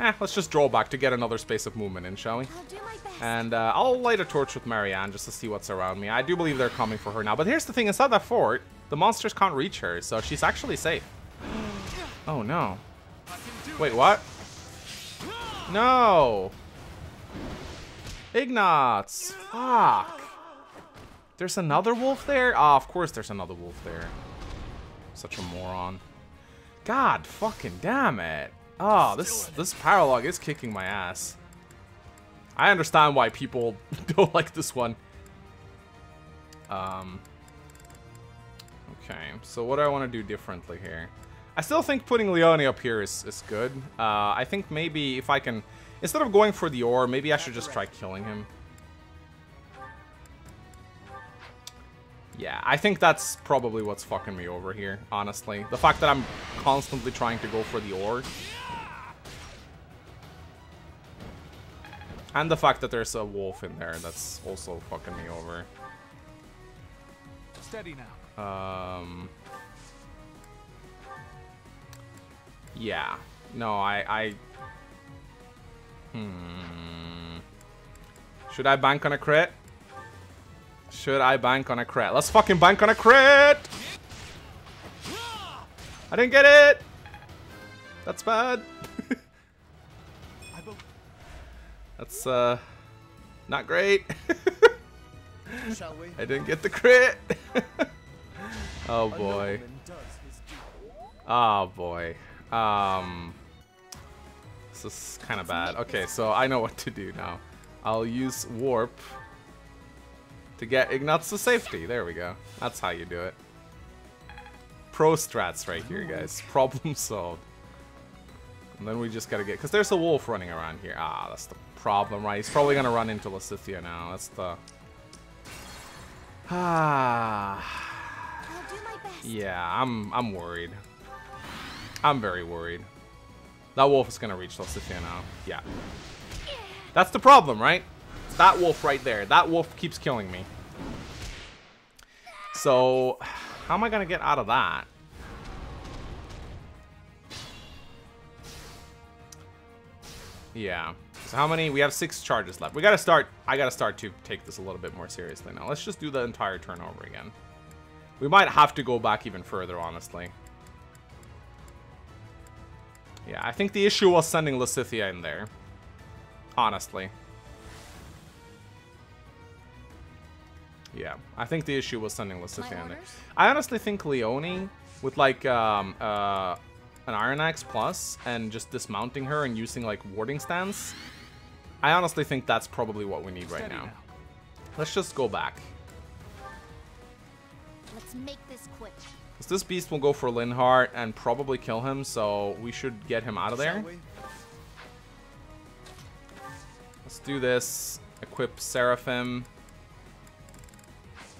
Eh, let's just draw back to get another space of movement in, shall we? I'll do my best. And uh, I'll light a torch with Marianne just to see what's around me. I do believe they're coming for her now. But here's the thing, inside that fort, the monsters can't reach her, so she's actually safe. Oh, no. Wait, what? No! Ignatz! Fuck! There's another wolf there? Ah, oh, of course there's another wolf there. Such a moron. God fucking damn it. Oh, this this paralog is kicking my ass. I understand why people don't like this one. Um. Okay, so what do I want to do differently here? I still think putting Leonie up here is, is good. Uh, I think maybe if I can... Instead of going for the ore, maybe I should just try killing him. Yeah, I think that's probably what's fucking me over here, honestly. The fact that I'm constantly trying to go for the ore. And the fact that there's a wolf in there, that's also fucking me over. Steady now. Um... Yeah. No, I... I... Hmm... Should I bank on a crit? Should I bank on a crit? Let's fucking bank on a crit! I didn't get it! That's bad. That's, uh... Not great. Shall we? I didn't get the crit! oh boy. Oh boy. Um, this is kind of bad. Okay, so I know what to do now. I'll use Warp to get Ignatz to safety. There we go. That's how you do it. Pro strats right here, guys. Problem solved. And then we just gotta get... Because there's a wolf running around here. Ah, that's the problem, right? He's probably gonna run into Lysithea now. That's the... Ah... I'll do my best. Yeah, I'm, I'm worried. I'm very worried. That wolf is gonna reach Lysithea now. Yeah. That's the problem, right? That wolf right there. That wolf keeps killing me. So, how am I gonna get out of that? Yeah. So how many? We have six charges left. We gotta start. I gotta start to take this a little bit more seriously now. Let's just do the entire turn over again. We might have to go back even further, honestly. Yeah, I think the issue was sending Lysithea in there. Honestly. Yeah, I think the issue was sending Lysithea in there. I honestly think Leonie, with like um, uh, an Iron Axe Plus, and just dismounting her and using like warding stance, I honestly think that's probably what we need right now. Let's just go back. Let's make this quick. Because this beast will go for Linhardt and probably kill him, so we should get him out of there. Let's do this. Equip Seraphim.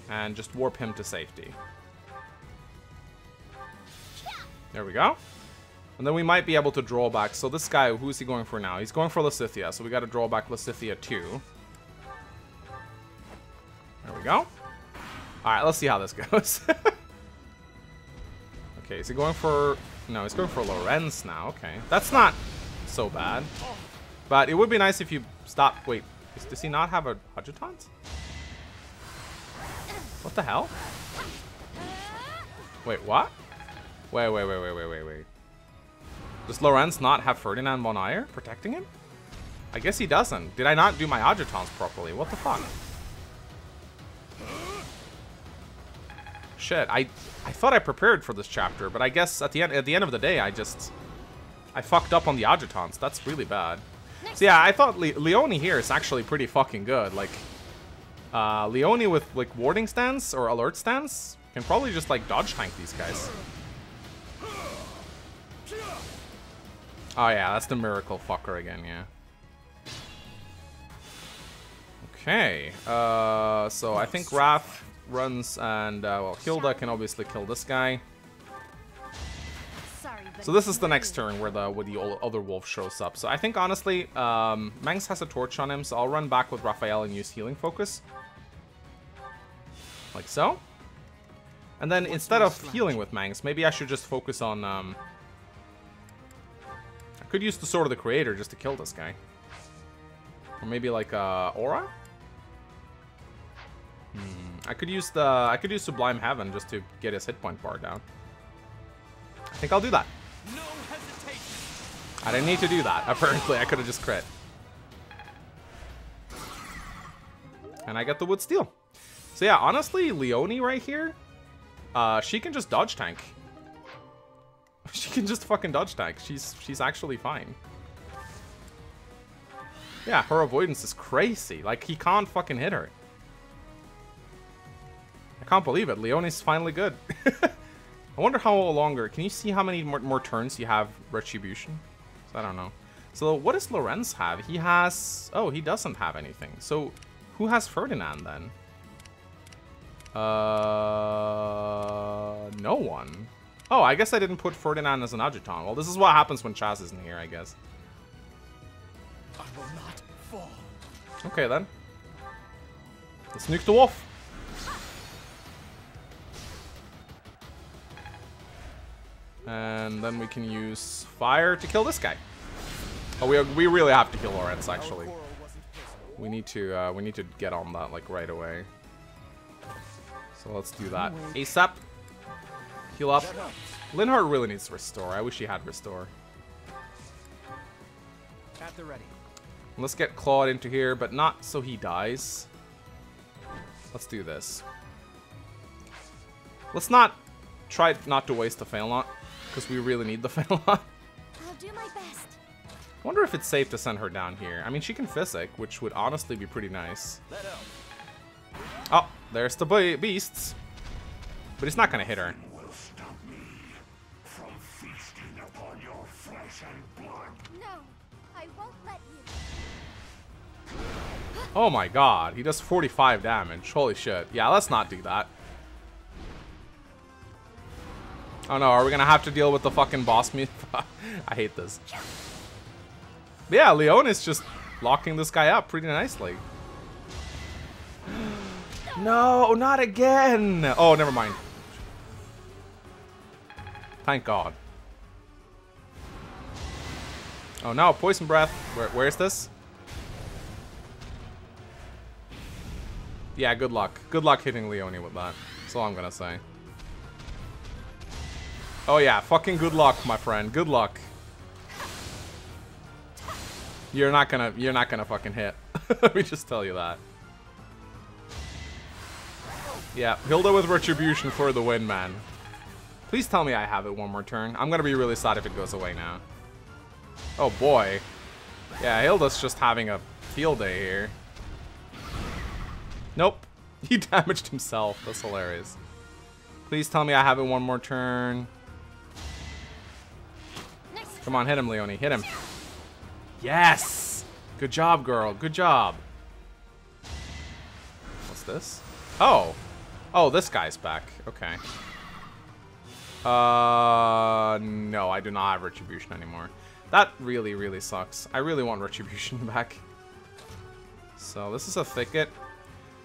And just warp him to safety. There we go. And then we might be able to draw back. So this guy, who's he going for now? He's going for Lysithea, so we gotta draw back Lysithea too. There we go. Alright, let's see how this goes. okay, is he going for... No, he's going for Lorenz now. Okay, that's not so bad. But it would be nice if you stop... Wait, does he not have a Adjutant? What the hell? Wait, what? Wait, wait, wait, wait, wait, wait, wait. Does Lorenz not have Ferdinand von Aegir protecting him? I guess he doesn't. Did I not do my Adjutants properly? What the fuck? Shit, I I thought I prepared for this chapter, but I guess at the end at the end of the day, I just I fucked up on the Adjutants. That's really bad. So yeah, I thought Le Leonie here is actually pretty fucking good. Like, uh, Leonie with like warding stance or alert stance can probably just like dodge tank these guys. Oh yeah, that's the miracle fucker again, yeah. Okay, uh, so I think Raph runs and, uh, well, Hilda can obviously kill this guy. So this is the next turn where the where the other wolf shows up. So I think honestly, um, Mangs has a torch on him, so I'll run back with Raphael and use healing focus, like so. And then instead of healing with Mangs, maybe I should just focus on. Um, I could use the sword of the creator just to kill this guy, or maybe like uh, aura. Hmm, I could use the I could use Sublime Heaven just to get his hit point bar down. I think I'll do that. No hesitation. I didn't need to do that. Apparently, I could have just crit. And I got the wood steel. So yeah, honestly, Leonie right here, uh, she can just dodge tank. She can just fucking dodge tank. She's she's actually fine. Yeah, her avoidance is crazy. Like he can't fucking hit her. I can't believe it. Leonie's finally good. I wonder how longer. Can you see how many more, more turns you have Retribution? I don't know. So what does Lorenz have? He has... Oh, he doesn't have anything. So who has Ferdinand then? Uh, no one. Oh, I guess I didn't put Ferdinand as an adjutant. Well, this is what happens when Chaz isn't here, I guess. I will not fall. Okay, then. Let's nuke the wolf. And then we can use fire to kill this guy. Oh, we, we really have to kill Lorenz, actually. Quarrel wasn't personal. We need to uh, we need to get on that like right away. So let's do that. ASAP. Heal up. Linhardt really needs restore. I wish he had restore. At the ready. Let's get Claude into here, but not so he dies. Let's do this. Let's not try not to waste the Failnaught, because we really need the Failnaught. I'll do my best. I wonder if it's safe to send her down here. I mean, she can physic, which would honestly be pretty nice. Let out. Oh, there's the be- beasts. But he's not gonna hit her. will stop me from feasting upon your flesh and blood. No, I won't let you. Oh my god, he does 45 damage. Holy shit. Yeah, let's not do that. Oh no, are we gonna have to deal with the fucking boss me? I hate this. But yeah, Leonie is just locking this guy up pretty nicely. No, not again! Oh, never mind. Thank God. Oh no, poison breath. Where, where's this? Yeah, good luck. Good luck hitting Leonie with that. That's all I'm gonna say. Oh yeah, fucking good luck, my friend. Good luck. You're not gonna you're not gonna fucking hit. Let me just tell you that. Yeah, Hilda with Retribution for the win, man. Please tell me I have it one more turn. I'm gonna be really sad if it goes away now. Oh boy. Yeah, Hilda's just having a field day here. Nope. He damaged himself. That's hilarious. Please tell me I have it one more turn. Come on, hit him, Leonie. Hit him. Yes! Good job, girl. Good job. What's this? Oh. Oh, this guy's back. Okay. Uh, no, I do not have Retribution anymore. That really, really sucks. I really want Retribution back. So this is a thicket.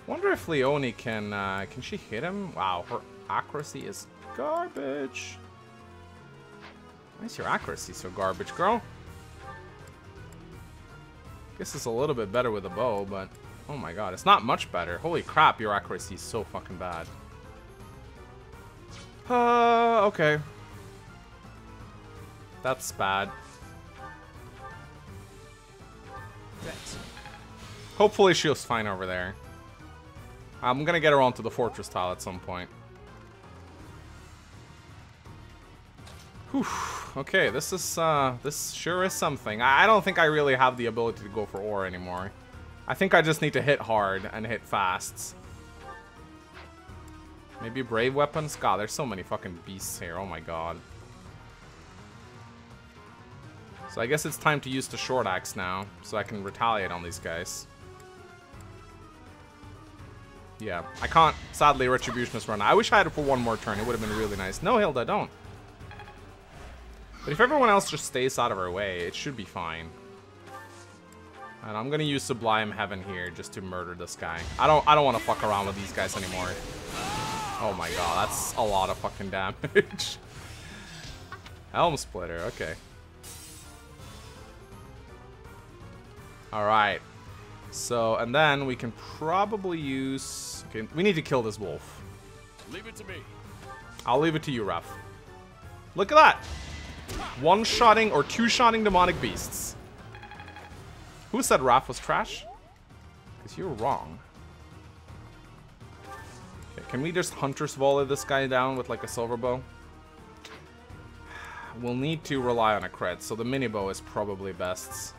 Wonder if Leonie can, uh, can she hit him? Wow, her accuracy is garbage. Why is your accuracy so garbage, girl? Guess it's a little bit better with a bow, but oh my god, it's not much better. Holy crap, your accuracy is so fucking bad. Uh, okay. That's bad. Hopefully she's fine over there. I'm gonna get her onto the fortress tile at some point. Whew. Okay, this is, uh, this sure is something. I don't think I really have the ability to go for ore anymore. I think I just need to hit hard and hit fast. Maybe brave weapons? God, there's so many fucking beasts here. Oh my god. So I guess it's time to use the short axe now, so I can retaliate on these guys. Yeah, I can't. Sadly, Retribution is run. I wish I had it for one more turn. It would have been really nice. No, Hilda, don't. But if everyone else just stays out of our way, it should be fine. And I'm gonna use Sublime Heaven here just to murder this guy. I don't I don't want to fuck around with these guys anymore. Oh my god, that's a lot of fucking damage. Helm Splitter, okay. Alright. So, and then we can probably use... Okay, we need to kill this wolf. Leave it to me. I'll leave it to you, Raph. Look at that! One-shotting or two-shotting demonic beasts. Who said Raph was trash? Because you're wrong. Okay, can we just Hunter's Volley this guy down with like a silver bow? We'll need to rely on a crit, so the mini bow is probably best.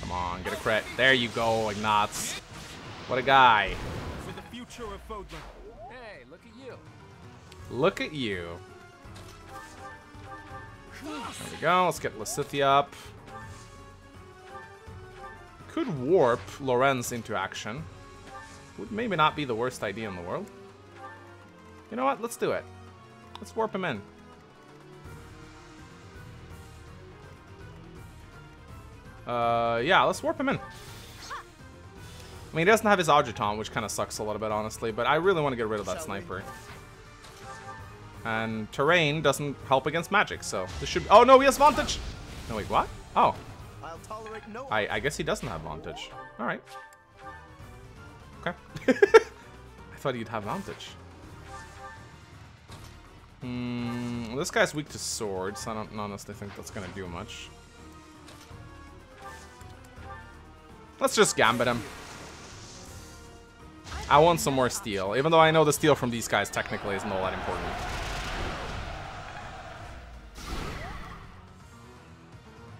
Come on, get a crit. There you go, Ignatz. What a guy. For the future of Fódlan. Hey, look at you. Look at you. There we go. Let's get Lysithea up. Could warp Lorenz into action. Would maybe not be the worst idea in the world. You know what? Let's do it. Let's warp him in. Uh, yeah, let's warp him in. I mean, he doesn't have his Adjutant, which kind of sucks a little bit, honestly, but I really want to get rid of that sniper. And terrain doesn't help against magic, so this should. Oh no, he has vantage. No wait, what? Oh, no. I I guess he doesn't have vantage. All right. Okay. I thought he'd have vantage. Hmm. This guy's weak to swords. I don't honestly think that's gonna do much. Let's just gambit him. I want some more steel, even though I know the steel from these guys technically isn't all that important.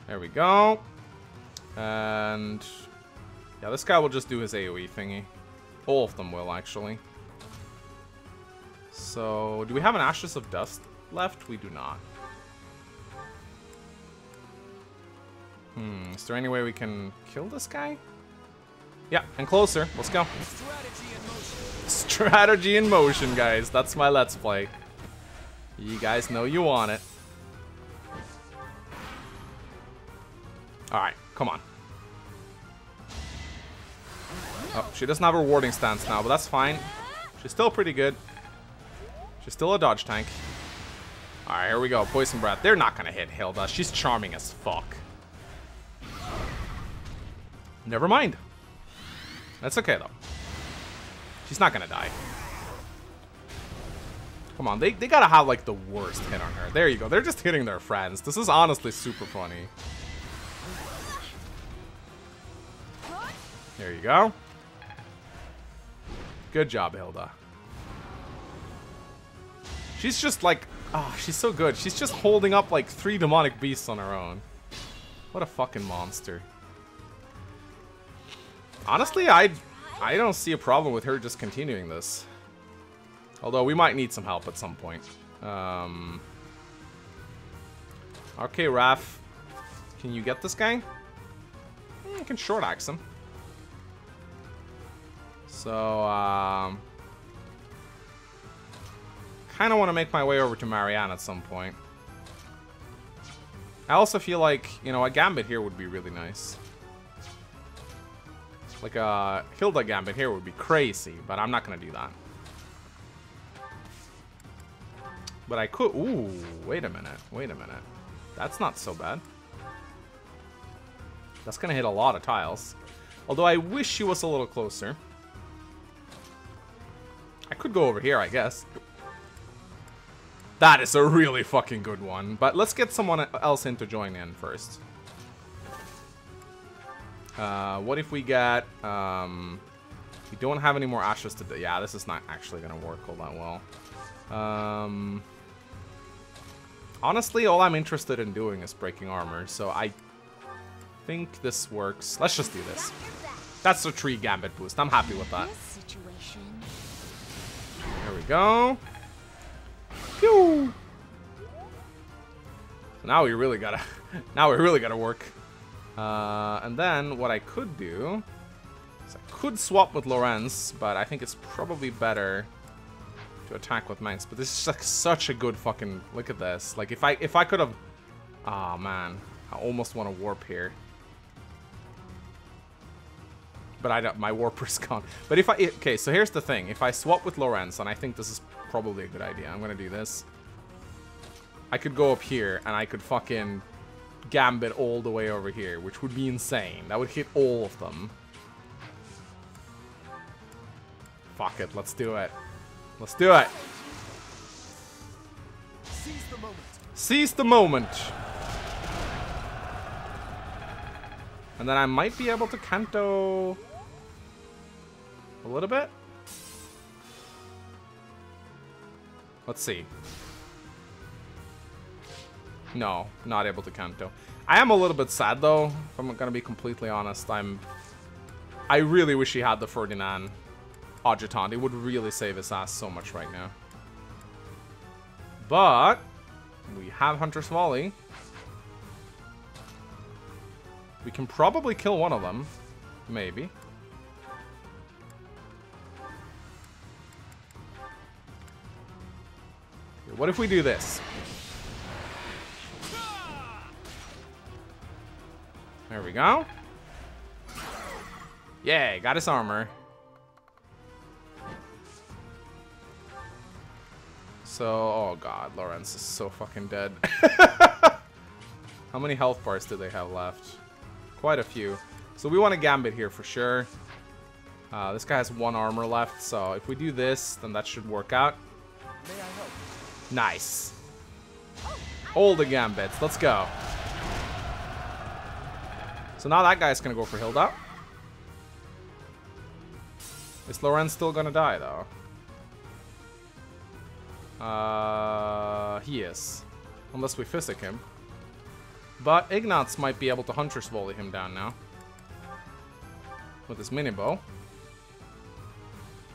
There we go. And yeah, this guy will just do his AoE thingy. All of them will, actually. So, do we have an Ashes of Dust left? We do not. Hmm, is there any way we can kill this guy? Yeah, and closer. Let's go. Strategy in motion. Strategy in motion, guys. That's my let's play. You guys know you want it. Alright, come on. Oh, she doesn't have her warding stance now, but that's fine. She's still pretty good. She's still a dodge tank. Alright, here we go. Poison Breath. They're not gonna hit Hilda. She's charming as fuck. Never mind. That's okay, though. She's not gonna die. Come on, they, they gotta have, like, the worst hit on her. There you go. They're just hitting their friends. This is honestly super funny. There you go. Good job, Hilda. She's just like, oh, she's so good. She's just holding up like three demonic beasts on her own. What a fucking monster. Honestly, I I don't see a problem with her just continuing this. Although we might need some help at some point. Um, okay, Raph. Can you get this guy? Hmm, I can short axe him. So, um... kind of want to make my way over to Marianne at some point. I also feel like, you know, a Gambit here would be really nice. Like a Hilda Gambit here would be crazy, but I'm not going to do that. But I could... Ooh, wait a minute. Wait a minute. That's not so bad. That's going to hit a lot of tiles. Although I wish she was a little closer. Could go over here, I guess. That is a really fucking good one. But let's get someone else in to join in first. Uh, what if we get... Um, we don't have any more ashes to. Yeah, this is not actually going to work all that well. Um, honestly, all I'm interested in doing is breaking armor. So I think this works. Let's just do this. That's a tree gambit boost. I'm happy with that. Go. So now we really gotta, now we really gotta work. Uh, and then what I could do is I could swap with Lorenz, but I think it's probably better to attack with Mangs. But this is like such a good fucking look at this. Like if I if I could have, oh man, I almost want to warp here. But I don't, my warper's gone. But if I, okay, so here's the thing. If I swap with Lorenz, and I think this is probably a good idea. I'm gonna do this. I could go up here, and I could fucking Gambit all the way over here, which would be insane. That would hit all of them. Fuck it, let's do it. Let's do it. Seize the moment. Seize the moment. And then I might be able to Canto a little bit. Let's see. No, not able to Canto. I am a little bit sad though, if I'm gonna be completely honest. I'm I really wish he had the Ferdinand Adjutant. It would really save his ass so much right now. But we have Hunter's Volley. We can probably kill one of them. Maybe. What if we do this? There we go. Yay, got his armor. So, oh god, Lorenz is so fucking dead. How many health bars do they have left? Quite a few. So we want a Gambit here for sure. Uh, this guy has one armor left, so if we do this, then that should work out. May I help? Nice. All the Gambits. Let's go. So now that guy's gonna go for Hilda. Is Lorenz still gonna die, though? Uh, he is. Unless we physic him. But Ignatz might be able to Hunter's Volley him down now. With his mini bow.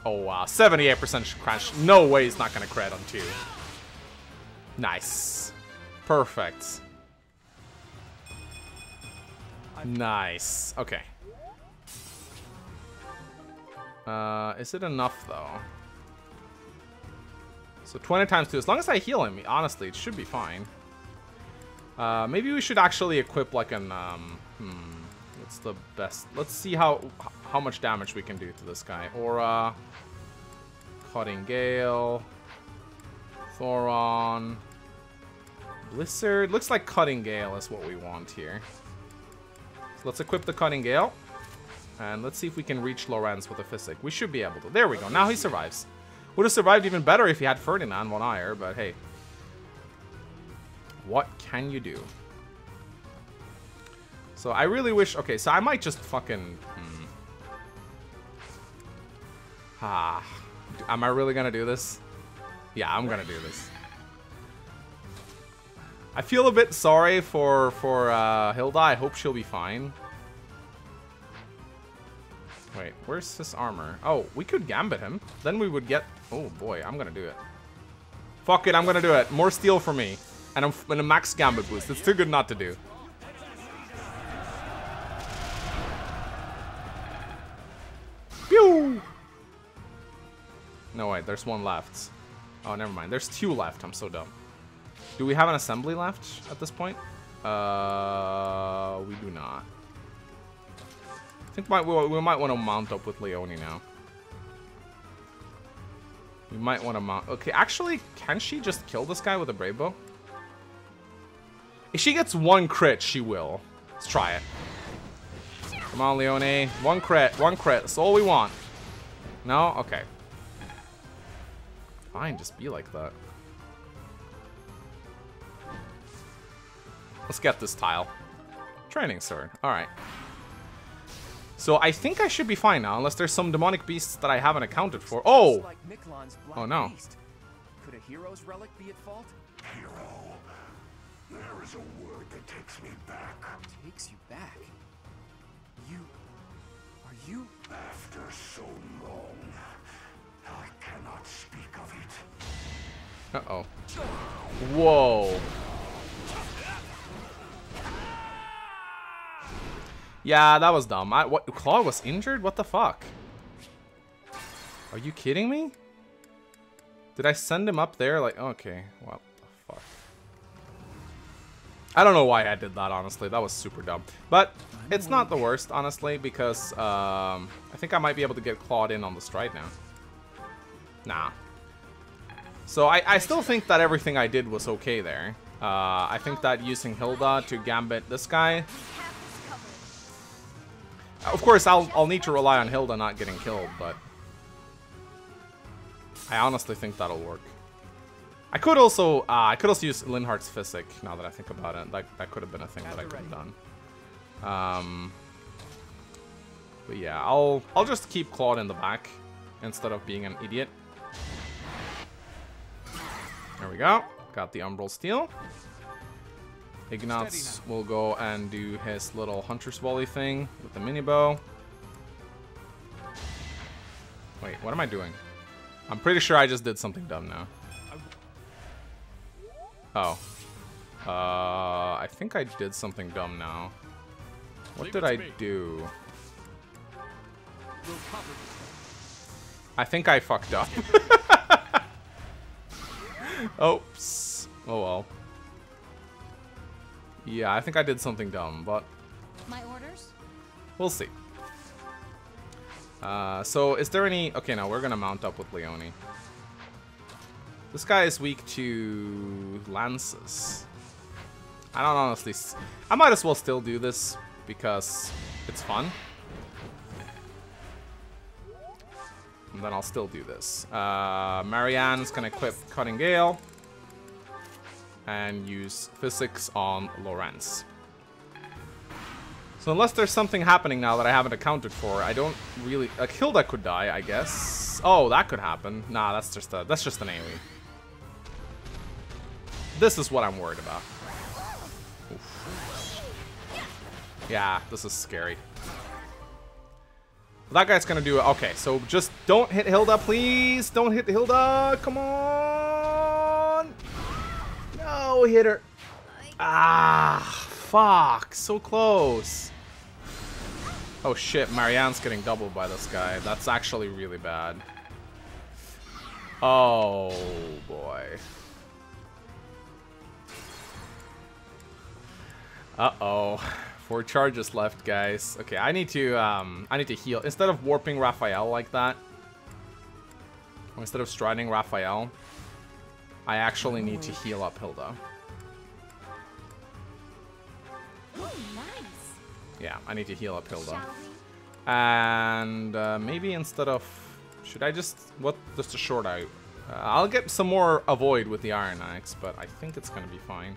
Oh wow, 78% crash. No way he's not gonna crit on two. Nice. Perfect. Nice. Okay. Uh, is it enough though? So 20 times 2. As long as I heal him, honestly, it should be fine. Uh, maybe we should actually equip like an, um, hmm, what's the best? Let's see how how much damage we can do to this guy. Aura, Cutting Gale, Thoron, Blizzard. Looks like Cutting Gale is what we want here. So let's equip the Cutting Gale. And let's see if we can reach Lorenz with a Physic. We should be able to. There we go. Now he survives. Would have survived even better if he had Ferdinand one ire, but hey. What can you do? So I really wish... Okay, so I might just fucking... Hmm. Ah. Am I really gonna do this? Yeah, I'm gonna do this. I feel a bit sorry for, for uh, Hilda. I hope she'll be fine. Wait, where's this armor? Oh, we could Gambit him. Then we would get... Oh, boy, I'm gonna do it. Fuck it, I'm gonna do it. More steel for me. And, I'm, in a max Gambit boost. It's too good not to do. Pew! No, wait, there's one left. Oh, never mind. There's two left. I'm so dumb. Do we have an assembly left at this point? Uh, we do not. I think might, we, we might want to mount up with Leonie now. We might want to mount... Okay, actually, can she just kill this guy with a Brave Bow? If she gets one crit, she will. Let's try it. Come on, Leonie. One crit. One crit. That's all we want. No? Okay. Fine, just be like that. Let's get this tile. Training sword. Alright. So I think I should be fine now, unless there's some demonic beasts that I haven't accounted for. Oh! Like Miklan's black Oh, no. Could a hero's relic be at fault? Hero, there is a word that takes me back. Takes you back. You. Are you. After so Uh-oh. Whoa. Yeah, that was dumb. I, what, Claude was injured? What the fuck? Are you kidding me? Did I send him up there? Like, okay, what the fuck? I don't know why I did that, honestly. That was super dumb. But it's not the worst, honestly, because um, I think I might be able to get Claude in on the stride now. Nah. So I, I still think that everything I did was okay there. Uh, I think that using Hilda to gambit this guy... Of course, I'll, I'll need to rely on Hilda not getting killed, but... I honestly think that'll work. I could also, uh, I could also use Linhardt's Physic, now that I think about it. That, that could have been a thing that I could have done. Um, but yeah, I'll, I'll just keep Claude in the back instead of being an idiot. There we go. Got the Umbral Steel. Ignatz will go and do his little Hunter's Volley thing with the mini bow. Wait, what am I doing? I'm pretty sure I just did something dumb now. Oh. Uh, I think I did something dumb now. What did I do? I think I fucked up. Oops. Oh well. Yeah, I think I did something dumb, but My orders? we'll see. Uh, so is there any... Okay, now we're gonna mount up with Leonie. This guy is weak to lances. I don't honestly... s- I might as well still do this because it's fun. And then I'll still do this. Uh, Marianne's gonna equip Cutting Gale. And use Physics on Lorenz. So unless there's something happening now that I haven't accounted for, I don't really... Like, Hilda could die, I guess. Oh, that could happen. Nah, that's just a, that's just an AoE. This is what I'm worried about. Oof. Yeah, this is scary. That guy's gonna do it. Okay, so just don't hit Hilda, please. Don't hit Hilda. Come on. No, hit her. Ah, fuck. So close. Oh shit, Marianne's getting doubled by this guy. That's actually really bad. Oh boy. Uh-oh. Four charges left, guys. Okay, I need to um I need to heal. Instead of warping Raphael like that, or instead of striding Raphael, I actually need to heal up Hilda. Yeah, I need to heal up Hilda. And uh, maybe instead of... Should I just... What? Just a short out. Uh, I'll get some more avoid with the Iron Axe, but I think it's gonna be fine.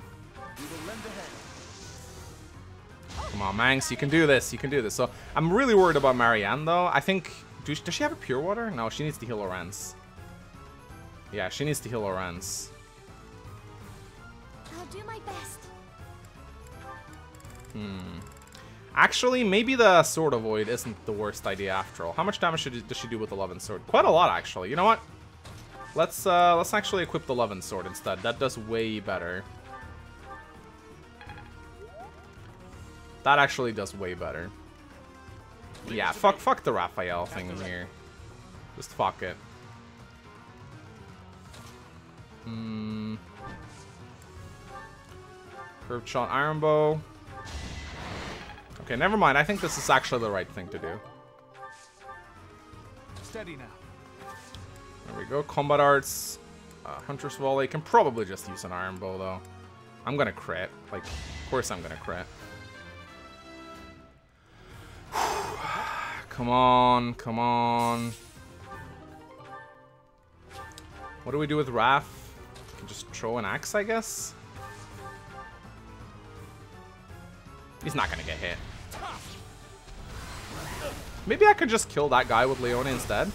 Come on, Mangs, you can do this. You can do this. So I'm really worried about Marianne, though. I think... Do, does she have a Pure Water? No, she needs to heal Lorenz. Yeah, she needs to heal Lorenz. I'll do my best. Hmm. Actually, maybe the Sword of Void isn't the worst idea after all. How much damage should, does she do with the Levin Sword? Quite a lot, actually. You know what? Let's uh, let's actually equip the Levin Sword instead. That does way better. That actually does way better. Yeah, fuck, fuck the Raphael thing in here. Just fuck it. Hmm. Curved shot iron bow. Okay, never mind. I think this is actually the right thing to do. Steady now. There we go. Combat arts. Uh, Hunter's volley. Can probably just use an iron bow though. I'm gonna crit. Like, of course I'm gonna crit. come on, come on. What do we do with Raph? Just throw an axe, I guess. He's not gonna get hit. Maybe I could just kill that guy with Leonie instead.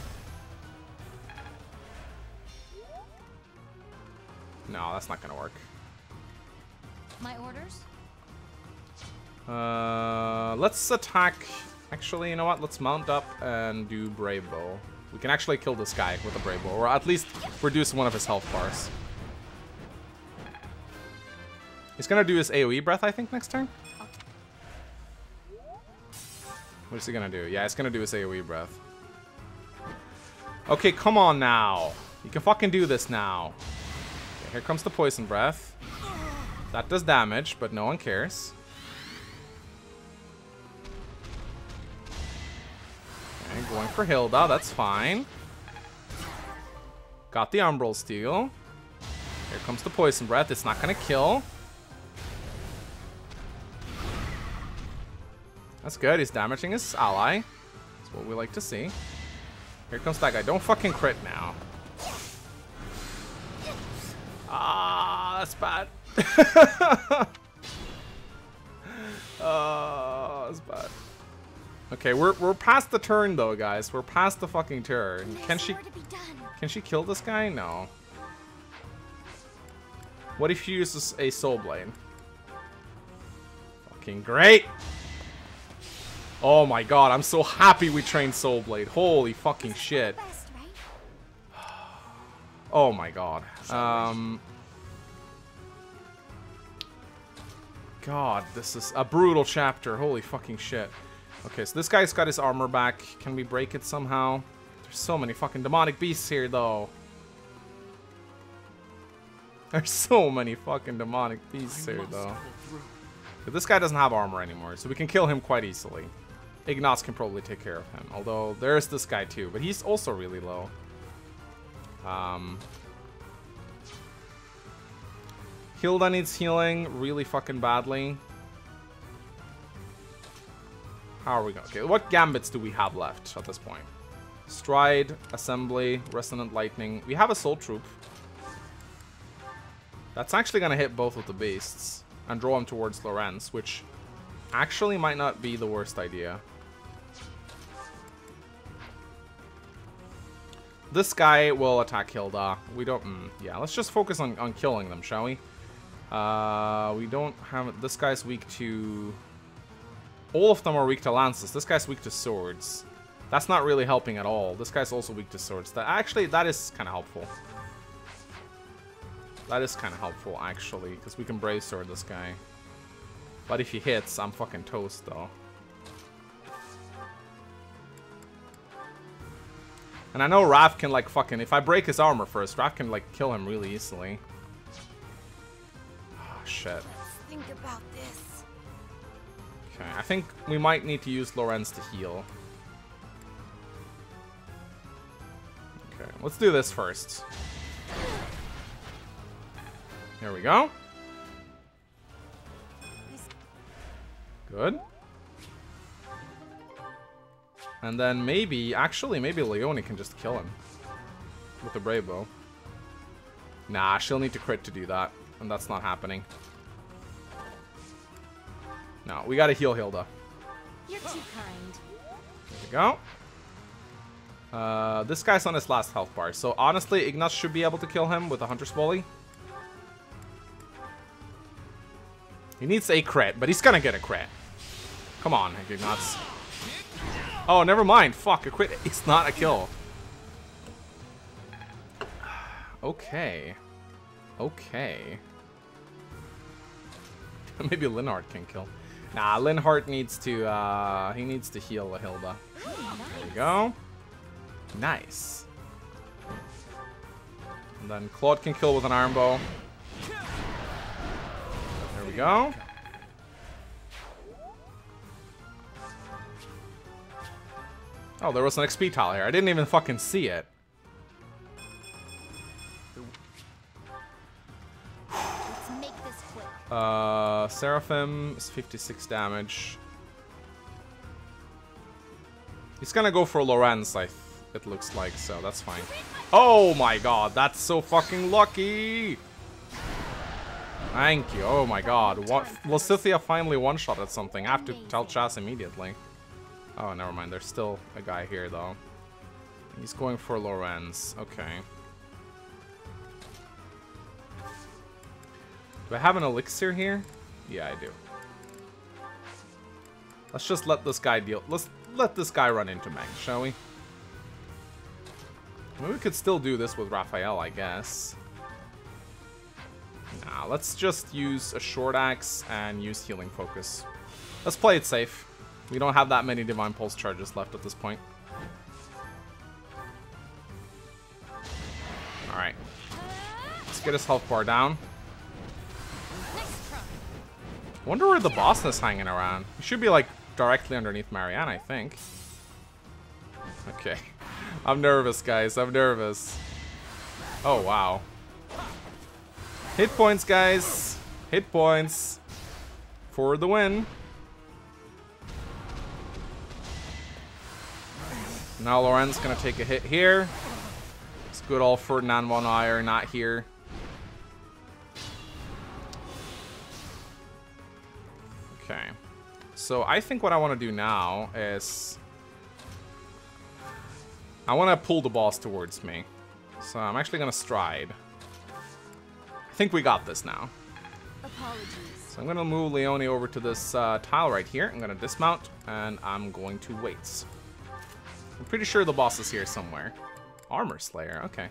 No, that's not gonna work. My orders? Uh, let's attack. Actually, you know what? Let's mount up and do Brave Bow. We can actually kill this guy with a Brave Bow, or at least reduce one of his health bars. He's gonna do his AoE breath, I think, next turn. What is he gonna do? Yeah, he's gonna do his AoE breath. Okay, come on now. You can fucking do this now. Okay, here comes the poison breath. That does damage, but no one cares. Going for Hilda, that's fine. Got the Umbral Steel. Here comes the Poison Breath, it's not gonna kill. That's good, he's damaging his ally. That's what we like to see. Here comes that guy, don't fucking crit now. Ah, that's bad. oh, that's bad. Okay, we're we're past the turn though, guys. We're past the fucking turn. Can she more to be done. can she kill this guy? No. What if she uses a soul blade? Fucking great. Oh my god, I'm so happy we trained soul blade. Holy fucking shit. Oh my god. Um. God, this is a brutal chapter. Holy fucking shit. Okay, so this guy's got his armor back. Can we break it somehow? There's so many fucking demonic beasts here, though. There's so many fucking demonic beasts here, though. But this guy doesn't have armor anymore, so we can kill him quite easily. Ignatz can probably take care of him, although there's this guy too, but he's also really low. Um, Hilda needs healing really fucking badly. How are we going? Okay, what gambits do we have left at this point? Stride, Assembly, Resonant Lightning. We have a Soul Troop. That's actually gonna hit both of the beasts and draw them towards Lorenz, which actually might not be the worst idea. This guy will attack Hilda. We don't... Mm, yeah, let's just focus on, on killing them, shall we? Uh, we don't have... This guy's weak to... All of them are weak to lances. This guy's weak to swords. That's not really helping at all. This guy's also weak to swords. That Actually, that is kind of helpful. That is kind of helpful, actually, because we can brave sword this guy. But if he hits, I'm fucking toast, though. And I know Raph can, like, fucking... If I break his armor first, Raph can, like, kill him really easily. Oh, shit. Think about this. Okay, I think we might need to use Lorenz to heal. Okay, let's do this first. Here we go. Good. And then maybe, actually, maybe Leonie can just kill him. With the Brave Bow. Nah, she'll need to crit to do that. And that's not happening. No, we gotta heal Hilda. You're too kind. There we go. Uh, this guy's on his last health bar, so honestly, Ignatz should be able to kill him with a Hunter's Volley. He needs a crit, but he's gonna get a crit. Come on, Ignatz. Oh, never mind. Fuck, a crit. It's not a kill. Okay. Okay. Maybe Linhardt can kill. Nah, Linhardt needs to, uh, he needs to heal Hilda. There we go. Nice. And then Claude can kill with an arm bow. There we go. Oh, there was an XP tile here. I didn't even fucking see it. Uh, Seraphim is 56 damage. He's gonna go for Lorenz, I it looks like, so that's fine. Oh my god, that's so fucking lucky! Thank you, oh my god. What? Lysithea finally one-shotted something. I have to tell Chas immediately. Oh, never mind, there's still a guy here, though. He's going for Lorenz, okay. Do I have an elixir here? Yeah, I do. Let's just let this guy deal. Let's let this guy run into Meng, shall we? Mean, we could still do this with Raphael, I guess. Nah, let's just use a short axe and use healing focus. Let's play it safe. We don't have that many Divine Pulse charges left at this point. Alright. Let's get his health bar down. Wonder where the boss is hanging around. He should be like directly underneath Marianne, I think. Okay. I'm nervous, guys. I'm nervous. Oh, wow. Hit points, guys. Hit points. For the win. Now Lorenz gonna take a hit here. It's good old Ferdinand von Aegir not here. Okay. So I think what I want to do now is... I want to pull the boss towards me. So I'm actually going to stride. I think we got this now. Apologies. So I'm going to move Leonie over to this uh, tile right here. I'm going to dismount, and I'm going to wait. I'm pretty sure the boss is here somewhere. Armor Slayer, okay.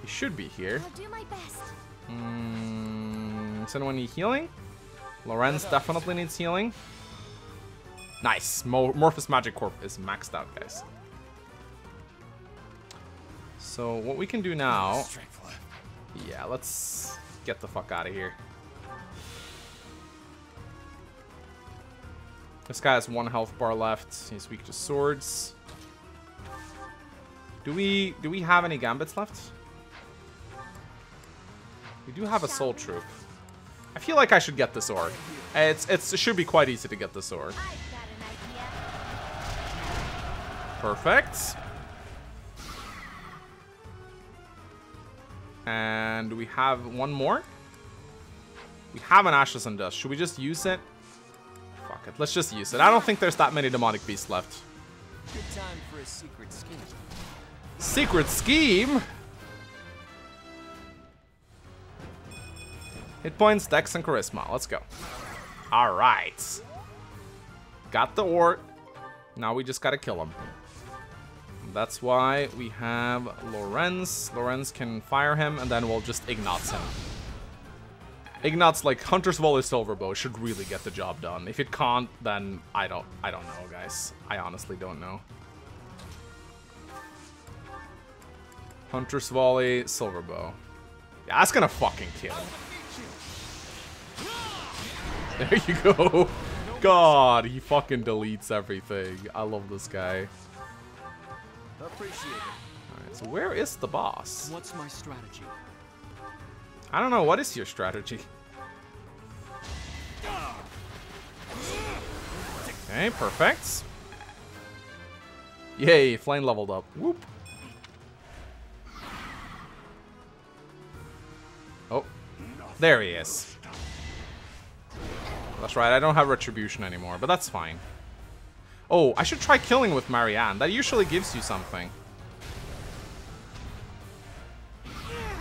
He should be here. I'll do my best. Mm, is anyone need healing? Lorenz definitely needs healing. Nice. Mo Morfis Magic Corps is maxed out, guys. So what we can do now... Yeah, let's get the fuck out of here. This guy has one health bar left. He's weak to swords. Do we do we have any gambits left? We do have a soul troop. I feel like I should get this ore. It's, it's it should be quite easy to get this ore. I've got an idea. Perfect. And we have one more. We have an Ashes and Dust. Should we just use it? Fuck it. Let's just use it. I don't think there's that many demonic beasts left. Good time for a secret scheme. Secret scheme? Hit points, dex, and charisma. Let's go. Alright. Got the ore. Now we just gotta kill him. That's why we have Lorenz. Lorenz can fire him, and then we'll just Ignatz him. Ignatz, like Hunter's Volley Silverbow, should really get the job done. If it can't, then I don't, I don't know, guys. I honestly don't know. Hunter's Volley Silverbow. Yeah, that's gonna fucking kill. There you go. God, he fucking deletes everything. I love this guy. Appreciate it. Alright, so where is the boss? What's my strategy? I don't know. What is your strategy? Okay, perfect. Yay, flame leveled up. Whoop. Oh, there he is. That's right, I don't have retribution anymore, but that's fine. Oh, I should try killing with Marianne. That usually gives you something.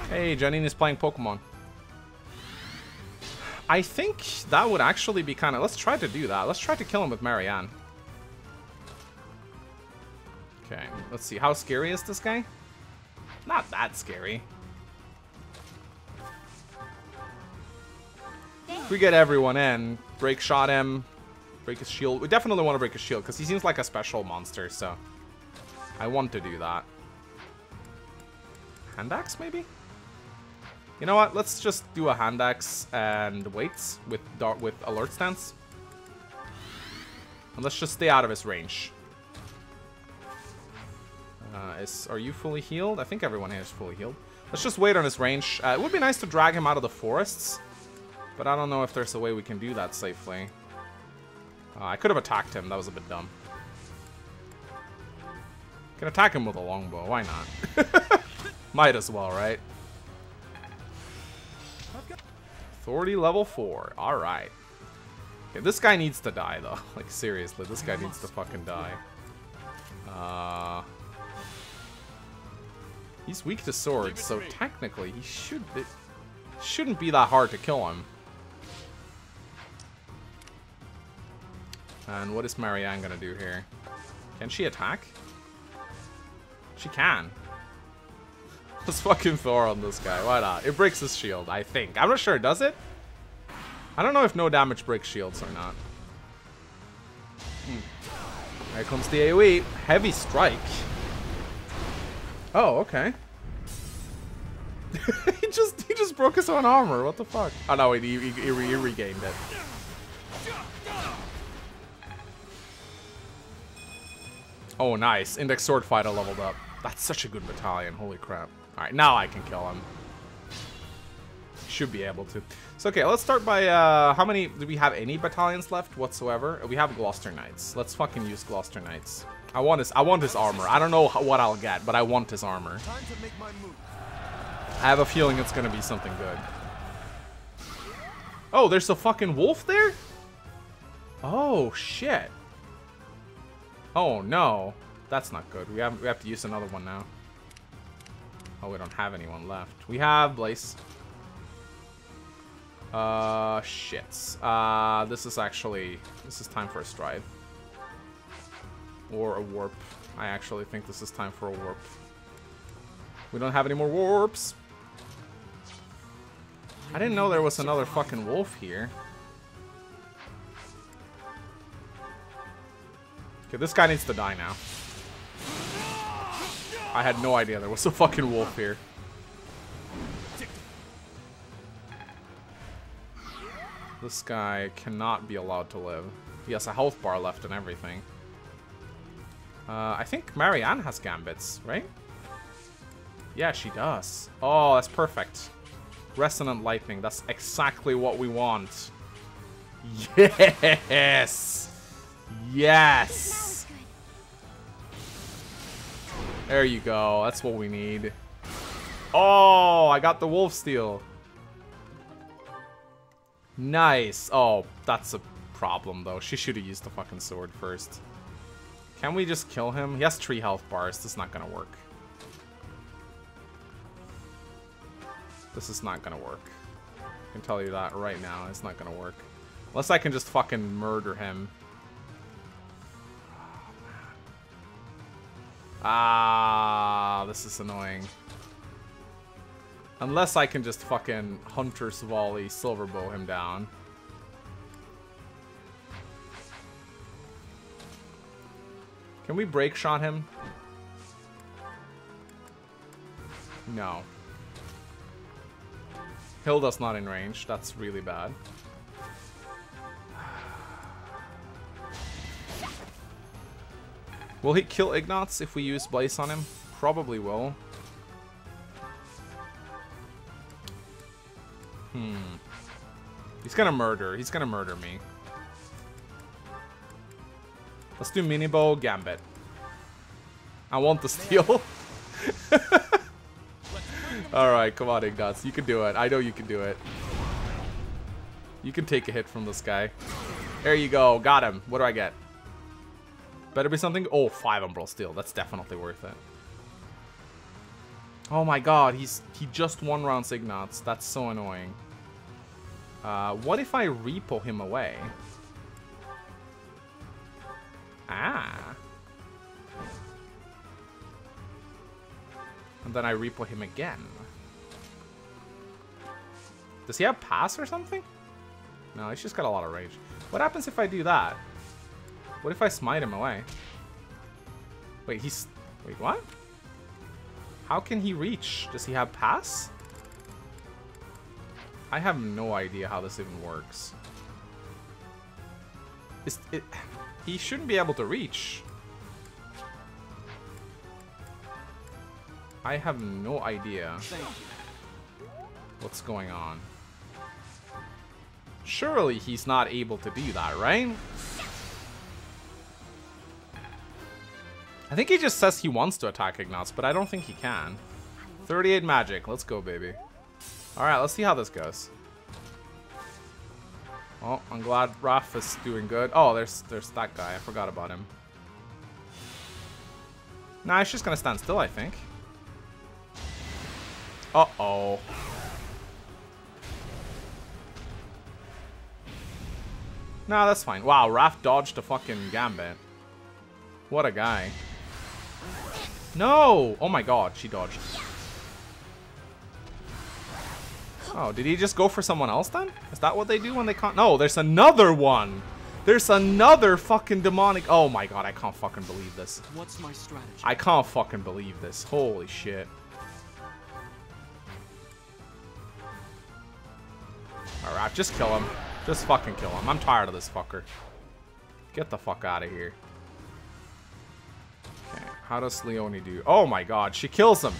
Hey, Janine is playing Pokemon. I think that would actually be kind of... Let's try to do that. Let's try to kill him with Marianne. Okay, let's see. How scary is this guy? Not that scary. If we get everyone in, break shot him, break his shield. We definitely want to break his shield because he seems like a special monster, so I want to do that. Hand axe, maybe? You know what? Let's just do a hand axe and weights with dart with alert stance. And let's just stay out of his range. Uh, is are you fully healed? I think everyone here is fully healed. Let's just wait on his range. Uh, it would be nice to drag him out of the forests, but I don't know if there's a way we can do that safely. Uh, I could have attacked him. That was a bit dumb. Can attack him with a longbow. Why not? Might as well, right? Authority level 4. Alright. Okay, this guy needs to die, though. Like, seriously, this guy needs to fucking die. Uh... He's weak to swords, so technically he should be, shouldn't be that hard to kill him. And what is Marianne gonna do here? Can she attack? She can. Let's fucking Thoron this guy. Why not? It breaks his shield, I think. I'm not sure. Does it? I don't know if no damage breaks shields or not. Hmm. Here comes the AoE. Heavy strike. Oh, okay. he just he just broke his own armor. What the fuck? Oh no, wait, he, he, he, he regained it. Oh, nice. Indech Sword Fighter leveled up. That's such a good battalion. Holy crap. Alright, now I can kill him. Should be able to. So, okay, let's start by, uh, how many, do we have any battalions left whatsoever? We have Gloucester Knights. Let's fucking use Gloucester Knights. I want his, I want his armor. I don't know what I'll get, but I want his armor. I have a feeling it's gonna be something good. Oh, there's a fucking wolf there? Oh, shit. Oh, no. That's not good. We have, we have to use another one now. Oh, we don't have anyone left. We have Blaze. Uh, shit. Uh, this is actually... This is time for a stride. Or a warp. I actually think this is time for a warp. We don't have any more warps. I didn't know there was another fucking wolf here. Okay, this guy needs to die now. I had no idea there was a fucking wolf here. This guy cannot be allowed to live. He has a health bar left and everything. Uh, I think Marianne has gambits, right? Yeah, she does. Oh, that's perfect. Resonant lightning. That's exactly what we want. Yes! Yes! There you go. That's what we need. Oh, I got the wolf steel. Nice. Oh, that's a problem, though. She should have used the fucking sword first. Can we just kill him? He has three health bars. This is not gonna work. This is not gonna work. I can tell you that right now. It's not gonna work. Unless I can just fucking murder him. Ah, this is annoying. Unless I can just fucking Hunter's Volley Silverbow him down. Can we break shot him? No. Hilda's not in range. That's really bad. Will he kill Ignatz if we use Blaze on him? Probably will. Hmm. He's gonna murder. He's gonna murder me. Let's do Minibow Gambit. I want the steal. Alright, come on, Ignatz. You can do it. I know you can do it. You can take a hit from this guy. There you go. Got him. What do I get? Better be something. Oh, five Umbral Steel. That's definitely worth it. Oh my god, he's he just one round Ignatz. That's so annoying. Uh, what if I repo him away? Ah. And then I repo him again. Does he have pass or something? No, he's just got a lot of rage. What happens if I do that? What if I smite him away? Wait, he's... Wait, what? How can he reach? Does he have pass? I have no idea how this even works. Is it, he shouldn't be able to reach. I have no idea what's going on. Surely he's not able to do that, right? I think he just says he wants to attack Ignatz, but I don't think he can. 38 magic. Let's go, baby. Alright, let's see how this goes. Oh, I'm glad Raph is doing good. Oh, there's there's that guy. I forgot about him. Nah, he's just gonna stand still, I think. Uh-oh. Nah, that's fine. Wow, Raph dodged a fucking gambit. What a guy. No! Oh my god, she dodged. Oh, did he just go for someone else then? Is that what they do when they can't? No, there's another one! There's another fucking demonic- Oh my god, I can't fucking believe this. What's my strategy? I can't fucking believe this. Holy shit. Alright, just kill him. Just fucking kill him. I'm tired of this fucker. Get the fuck out of here. Okay, how does Leonie do? Oh my god, she kills him.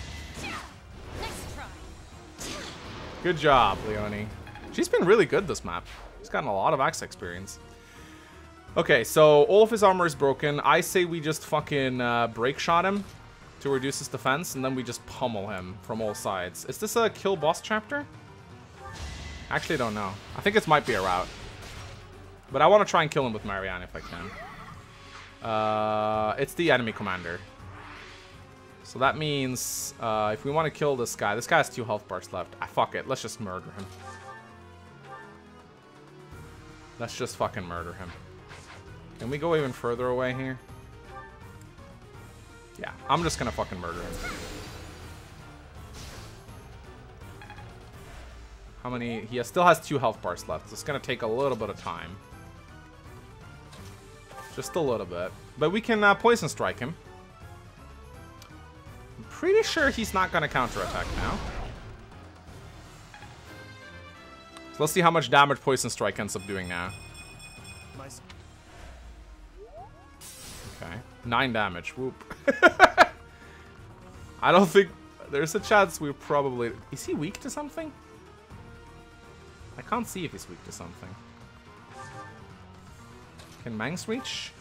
Good job, Leonie. She's been really good this map. She's gotten a lot of axe experience. Okay, so all of his armor is broken. I say we just fucking uh, break shot him to reduce his defense, and then we just pummel him from all sides. Is this a kill boss chapter? Actually, don't know. I think it might be a route. But I want to try and kill him with Marianne if I can. Uh, it's the enemy commander. So that means uh, if we want to kill this guy, this guy has two health bars left. Ah, fuck it. Let's just murder him. Let's just fucking murder him. Can we go even further away here? Yeah, I'm just gonna fucking murder him. How many? He has, still has two health bars left. So it's gonna take a little bit of time. Just a little bit. But we can uh, poison strike him. I'm pretty sure he's not gonna counterattack now. So let's see how much damage poison strike ends up doing now. Okay. Nine damage. Whoop. I don't think... There's a chance we probably... Is he weak to something? I can't see if he's weak to something. Can Mangs reach?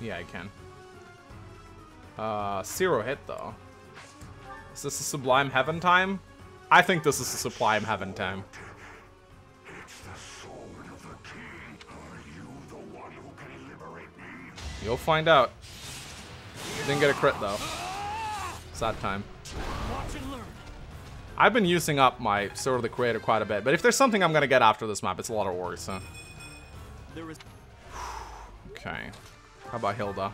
Yeah, I can. Uh, zero hit, though. Is this a Sublime Heaven time? I think this is a Sublime Heaven time. You'll find out. Didn't get a crit, though. Sad time. I've been using up my Sword of the Creator quite a bit, but if there's something I'm gonna get after this map, it's a lot of wars, so. There is Okay. How about Hilda?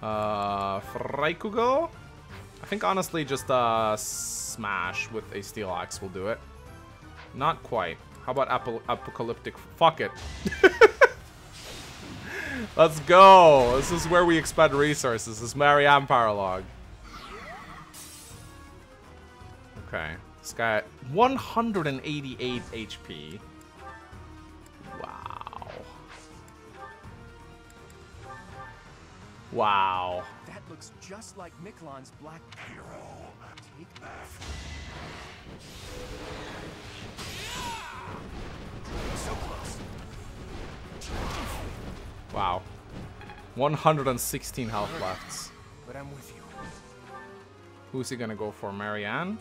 Uh, Freikugel? I think honestly just uh, Smash with a Steel Axe will do it. Not quite. How about Apo Apocalyptic? Fuck it. Let's go. This is where we expend resources. This is Marianne Paralogue. Okay. This guy at 188 HP. Wow. that looks just like Miklan's black Hero, take so close. Wow. 116 health left. But I'm with you. Who's he gonna go for? Marianne?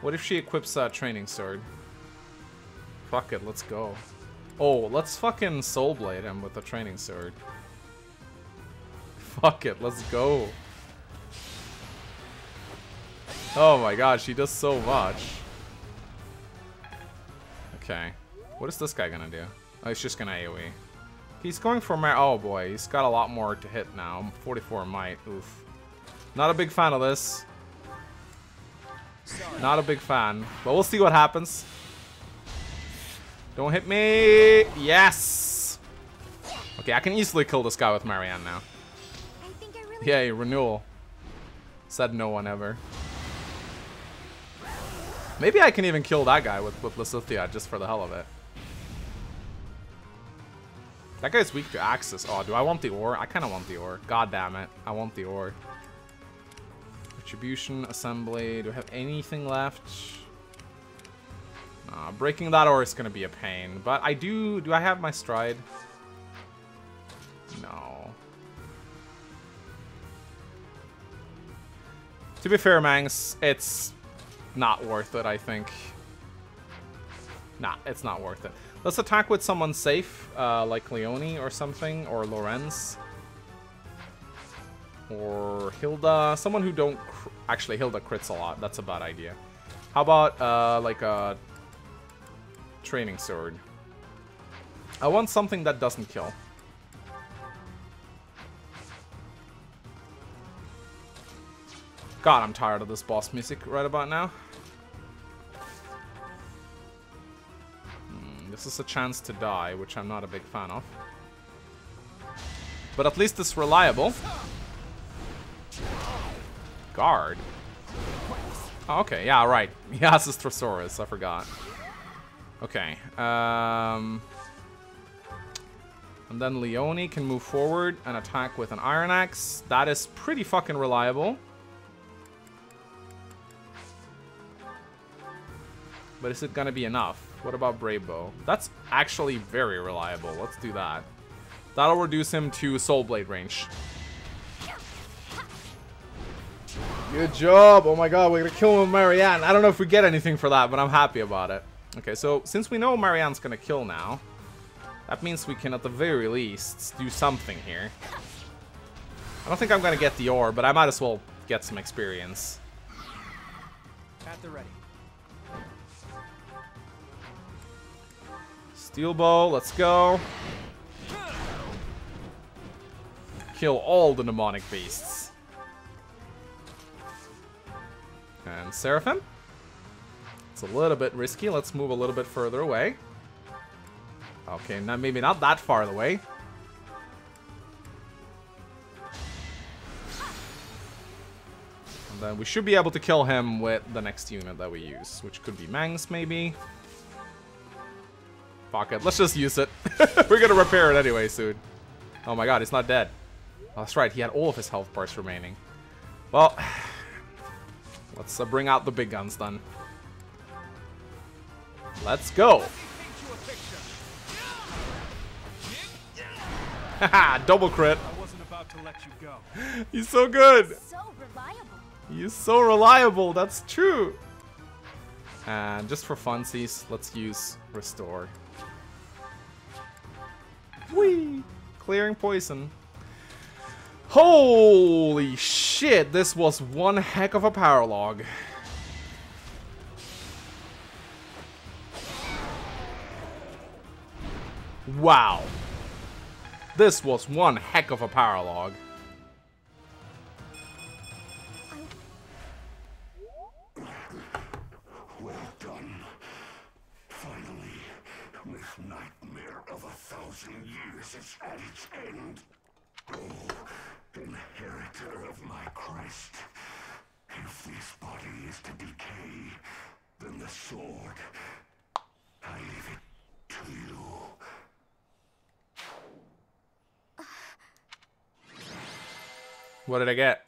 What if she equips a training sword? Fuck it, let's go. Oh, let's fucking soul blade him with a training sword. Fuck it, let's go. Oh my god, she does so much. Okay. What is this guy gonna do? Oh, he's just gonna AoE. He's going for my- Oh boy, he's got a lot more to hit now. 44 might. Oof. Not a big fan of this. Not a big fan. But we'll see what happens. Don't hit me. Yes. Okay, I can easily kill this guy with Marianne now. Yay, renewal. Said no one ever. Maybe I can even kill that guy with, with Lysithea just for the hell of it. That guy's weak to Axes. Oh, do I want the ore? I kind of want the ore. God damn it. I want the ore. Retribution, assembly. Do I have anything left? Uh, breaking that ore is going to be a pain. But I do... Do I have my stride? No. To be fair, Mangs, it's not worth it, I think. Nah, it's not worth it. Let's attack with someone safe, uh, like Leonie or something, or Lorenz. Or Hilda. Someone who don't... Actually, Hilda crits a lot. That's a bad idea. How about, uh, like a... Training sword. I want something that doesn't kill. God, I'm tired of this boss music right about now. Hmm, this is a chance to die, which I'm not a big fan of. But at least it's reliable. Guard. Oh, okay, yeah, right. Yes, it's Trosaurus, I forgot. Okay, um... And then Leonie can move forward and attack with an Iron Axe. That is pretty fucking reliable. But is it gonna be enough? What about Brave Bow? That's actually very reliable. Let's do that. That'll reduce him to Soul Blade range. Good job! Oh my god, we're gonna kill him with Marianne. I don't know if we get anything for that, but I'm happy about it. Okay, so since we know Marianne's gonna kill now, that means we can at the very least do something here. I don't think I'm gonna get the ore, but I might as well get some experience. At the ready. Steel bow, let's go. Kill all the demonic beasts. And Seraphim. It's a little bit risky. Let's move a little bit further away. Okay, now maybe not that far away. And then we should be able to kill him with the next unit that we use, which could be Mangs maybe. Fuck it, let's just use it. We're gonna repair it anyway soon. Oh my god, he's not dead. Oh, that's right, he had all of his health bars remaining. Well, let's uh, bring out the big guns then. Let's go. Haha, double crit. I wasn't about to let you go. He's so good. So reliable. He's so reliable, that's true. And just for funsies, let's use Restore. Whee! Clearing poison. Holy shit, this was one heck of a paralogue. Wow. This was one heck of a paralogue. Years is at its end. Oh, inheritor of my crest. If this body is to decay, then the sword, I leave it to you. What did I get?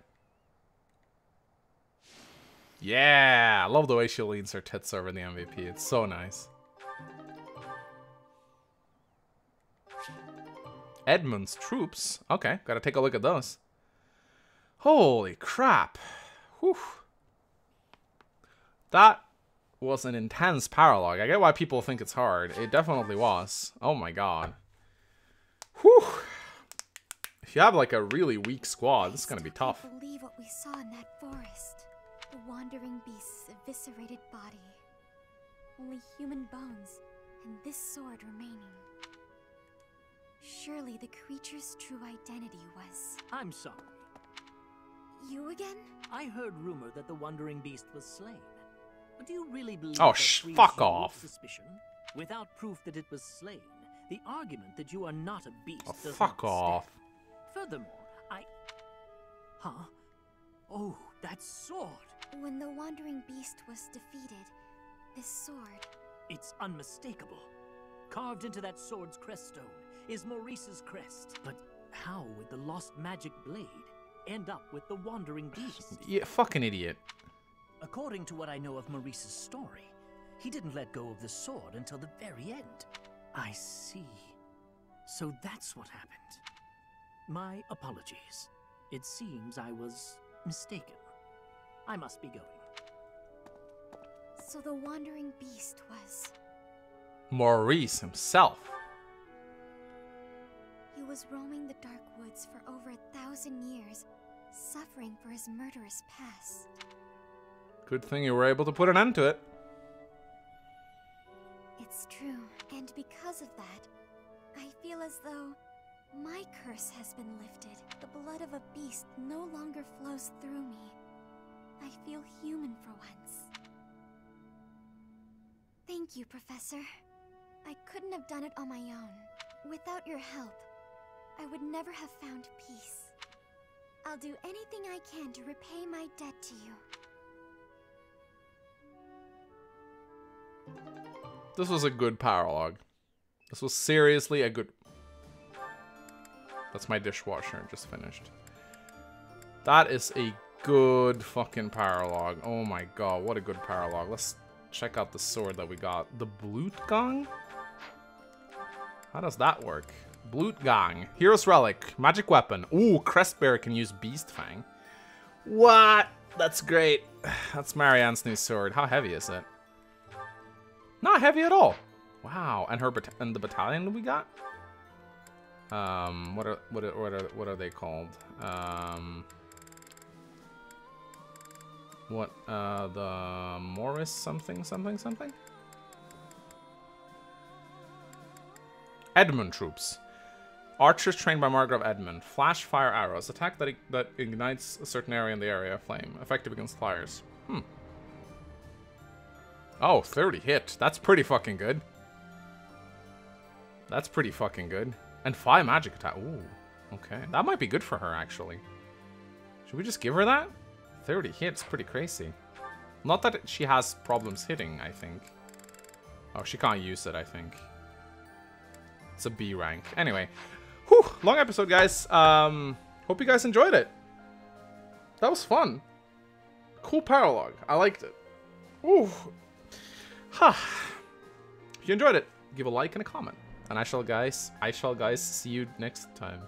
Yeah, I love the way she leans her tits over the MVP. It's so nice. Edmund's troops. Okay, gotta take a look at those. Holy crap. Whew. That was an intense paralogue. I get why people think it's hard. It definitely was. Oh my god. Whew. If you have like a really weak squad, this is gonna be tough. Believe what we saw in that forest. The wandering beast's eviscerated body. Only human bones, and this sword remaining. Surely the creature's true identity was I'm sorry. you again? I heard rumor that the Wandering Beast was slain. But do you really believe Oh, sh- frees fuck off. Suspicion? Without proof that it was slain, the argument that you are not a beast Oh, does fuck not off. stand. Furthermore, I... Huh? Oh, that sword! When the Wandering Beast was defeated, this sword. It's unmistakable. Carved into that sword's crest stone is Maurice's crest. But how would the lost magic blade end up with the Wandering Beast? Yeah, fucking idiot. According to what I know of Maurice's story, he didn't let go of the sword until the very end. I see. So that's what happened. My apologies. It seems I was mistaken. I must be going. So the Wandering Beast was. Maurice himself. He was roaming the dark woods for over a thousand years, suffering for his murderous past. Good thing you were able to put an end to it. It's true, and because of that, I feel as though my curse has been lifted. The blood of a beast no longer flows through me. I feel human for once. Thank you, Professor. I couldn't have done it on my own. Without your help, I would never have found peace. I'll do anything I can to repay my debt to you. This was a good paralogue. This was seriously a good... That's my dishwasher, just finished. That is a good fucking paralogue. Oh my god, what a good paralogue. Let's check out the sword that we got. The Blutgang? How does that work? Blutgang. Hero's Relic. Magic weapon. Ooh, Crestbearer can use Beast Fang. What? That's great. That's Marianne's new sword. How heavy is it? Not heavy at all. Wow. And her and the battalion we got? Um, what are what are what are what are they called? Um, what uh the Morris something something something? Edmund troops. Archers trained by Margrave Edmund. Flash fire arrows. Attack that, that ignites a certain area in the area of flame. Effective against flyers. Hmm. Oh, 30 hit. That's pretty fucking good. That's pretty fucking good. And 5 magic attack. Ooh. Okay. That might be good for her, actually. Should we just give her that? 30 hits. Pretty crazy. Not that she has problems hitting, I think. Oh, she can't use it, I think. It's a B rank. Anyway. Whew, long episode, guys. Um, hope you guys enjoyed it. That was fun. Cool paralogue. I liked it. Ooh. Ha. Huh. If you enjoyed it, give a like and a comment. And I shall guys, I shall guys see you next time.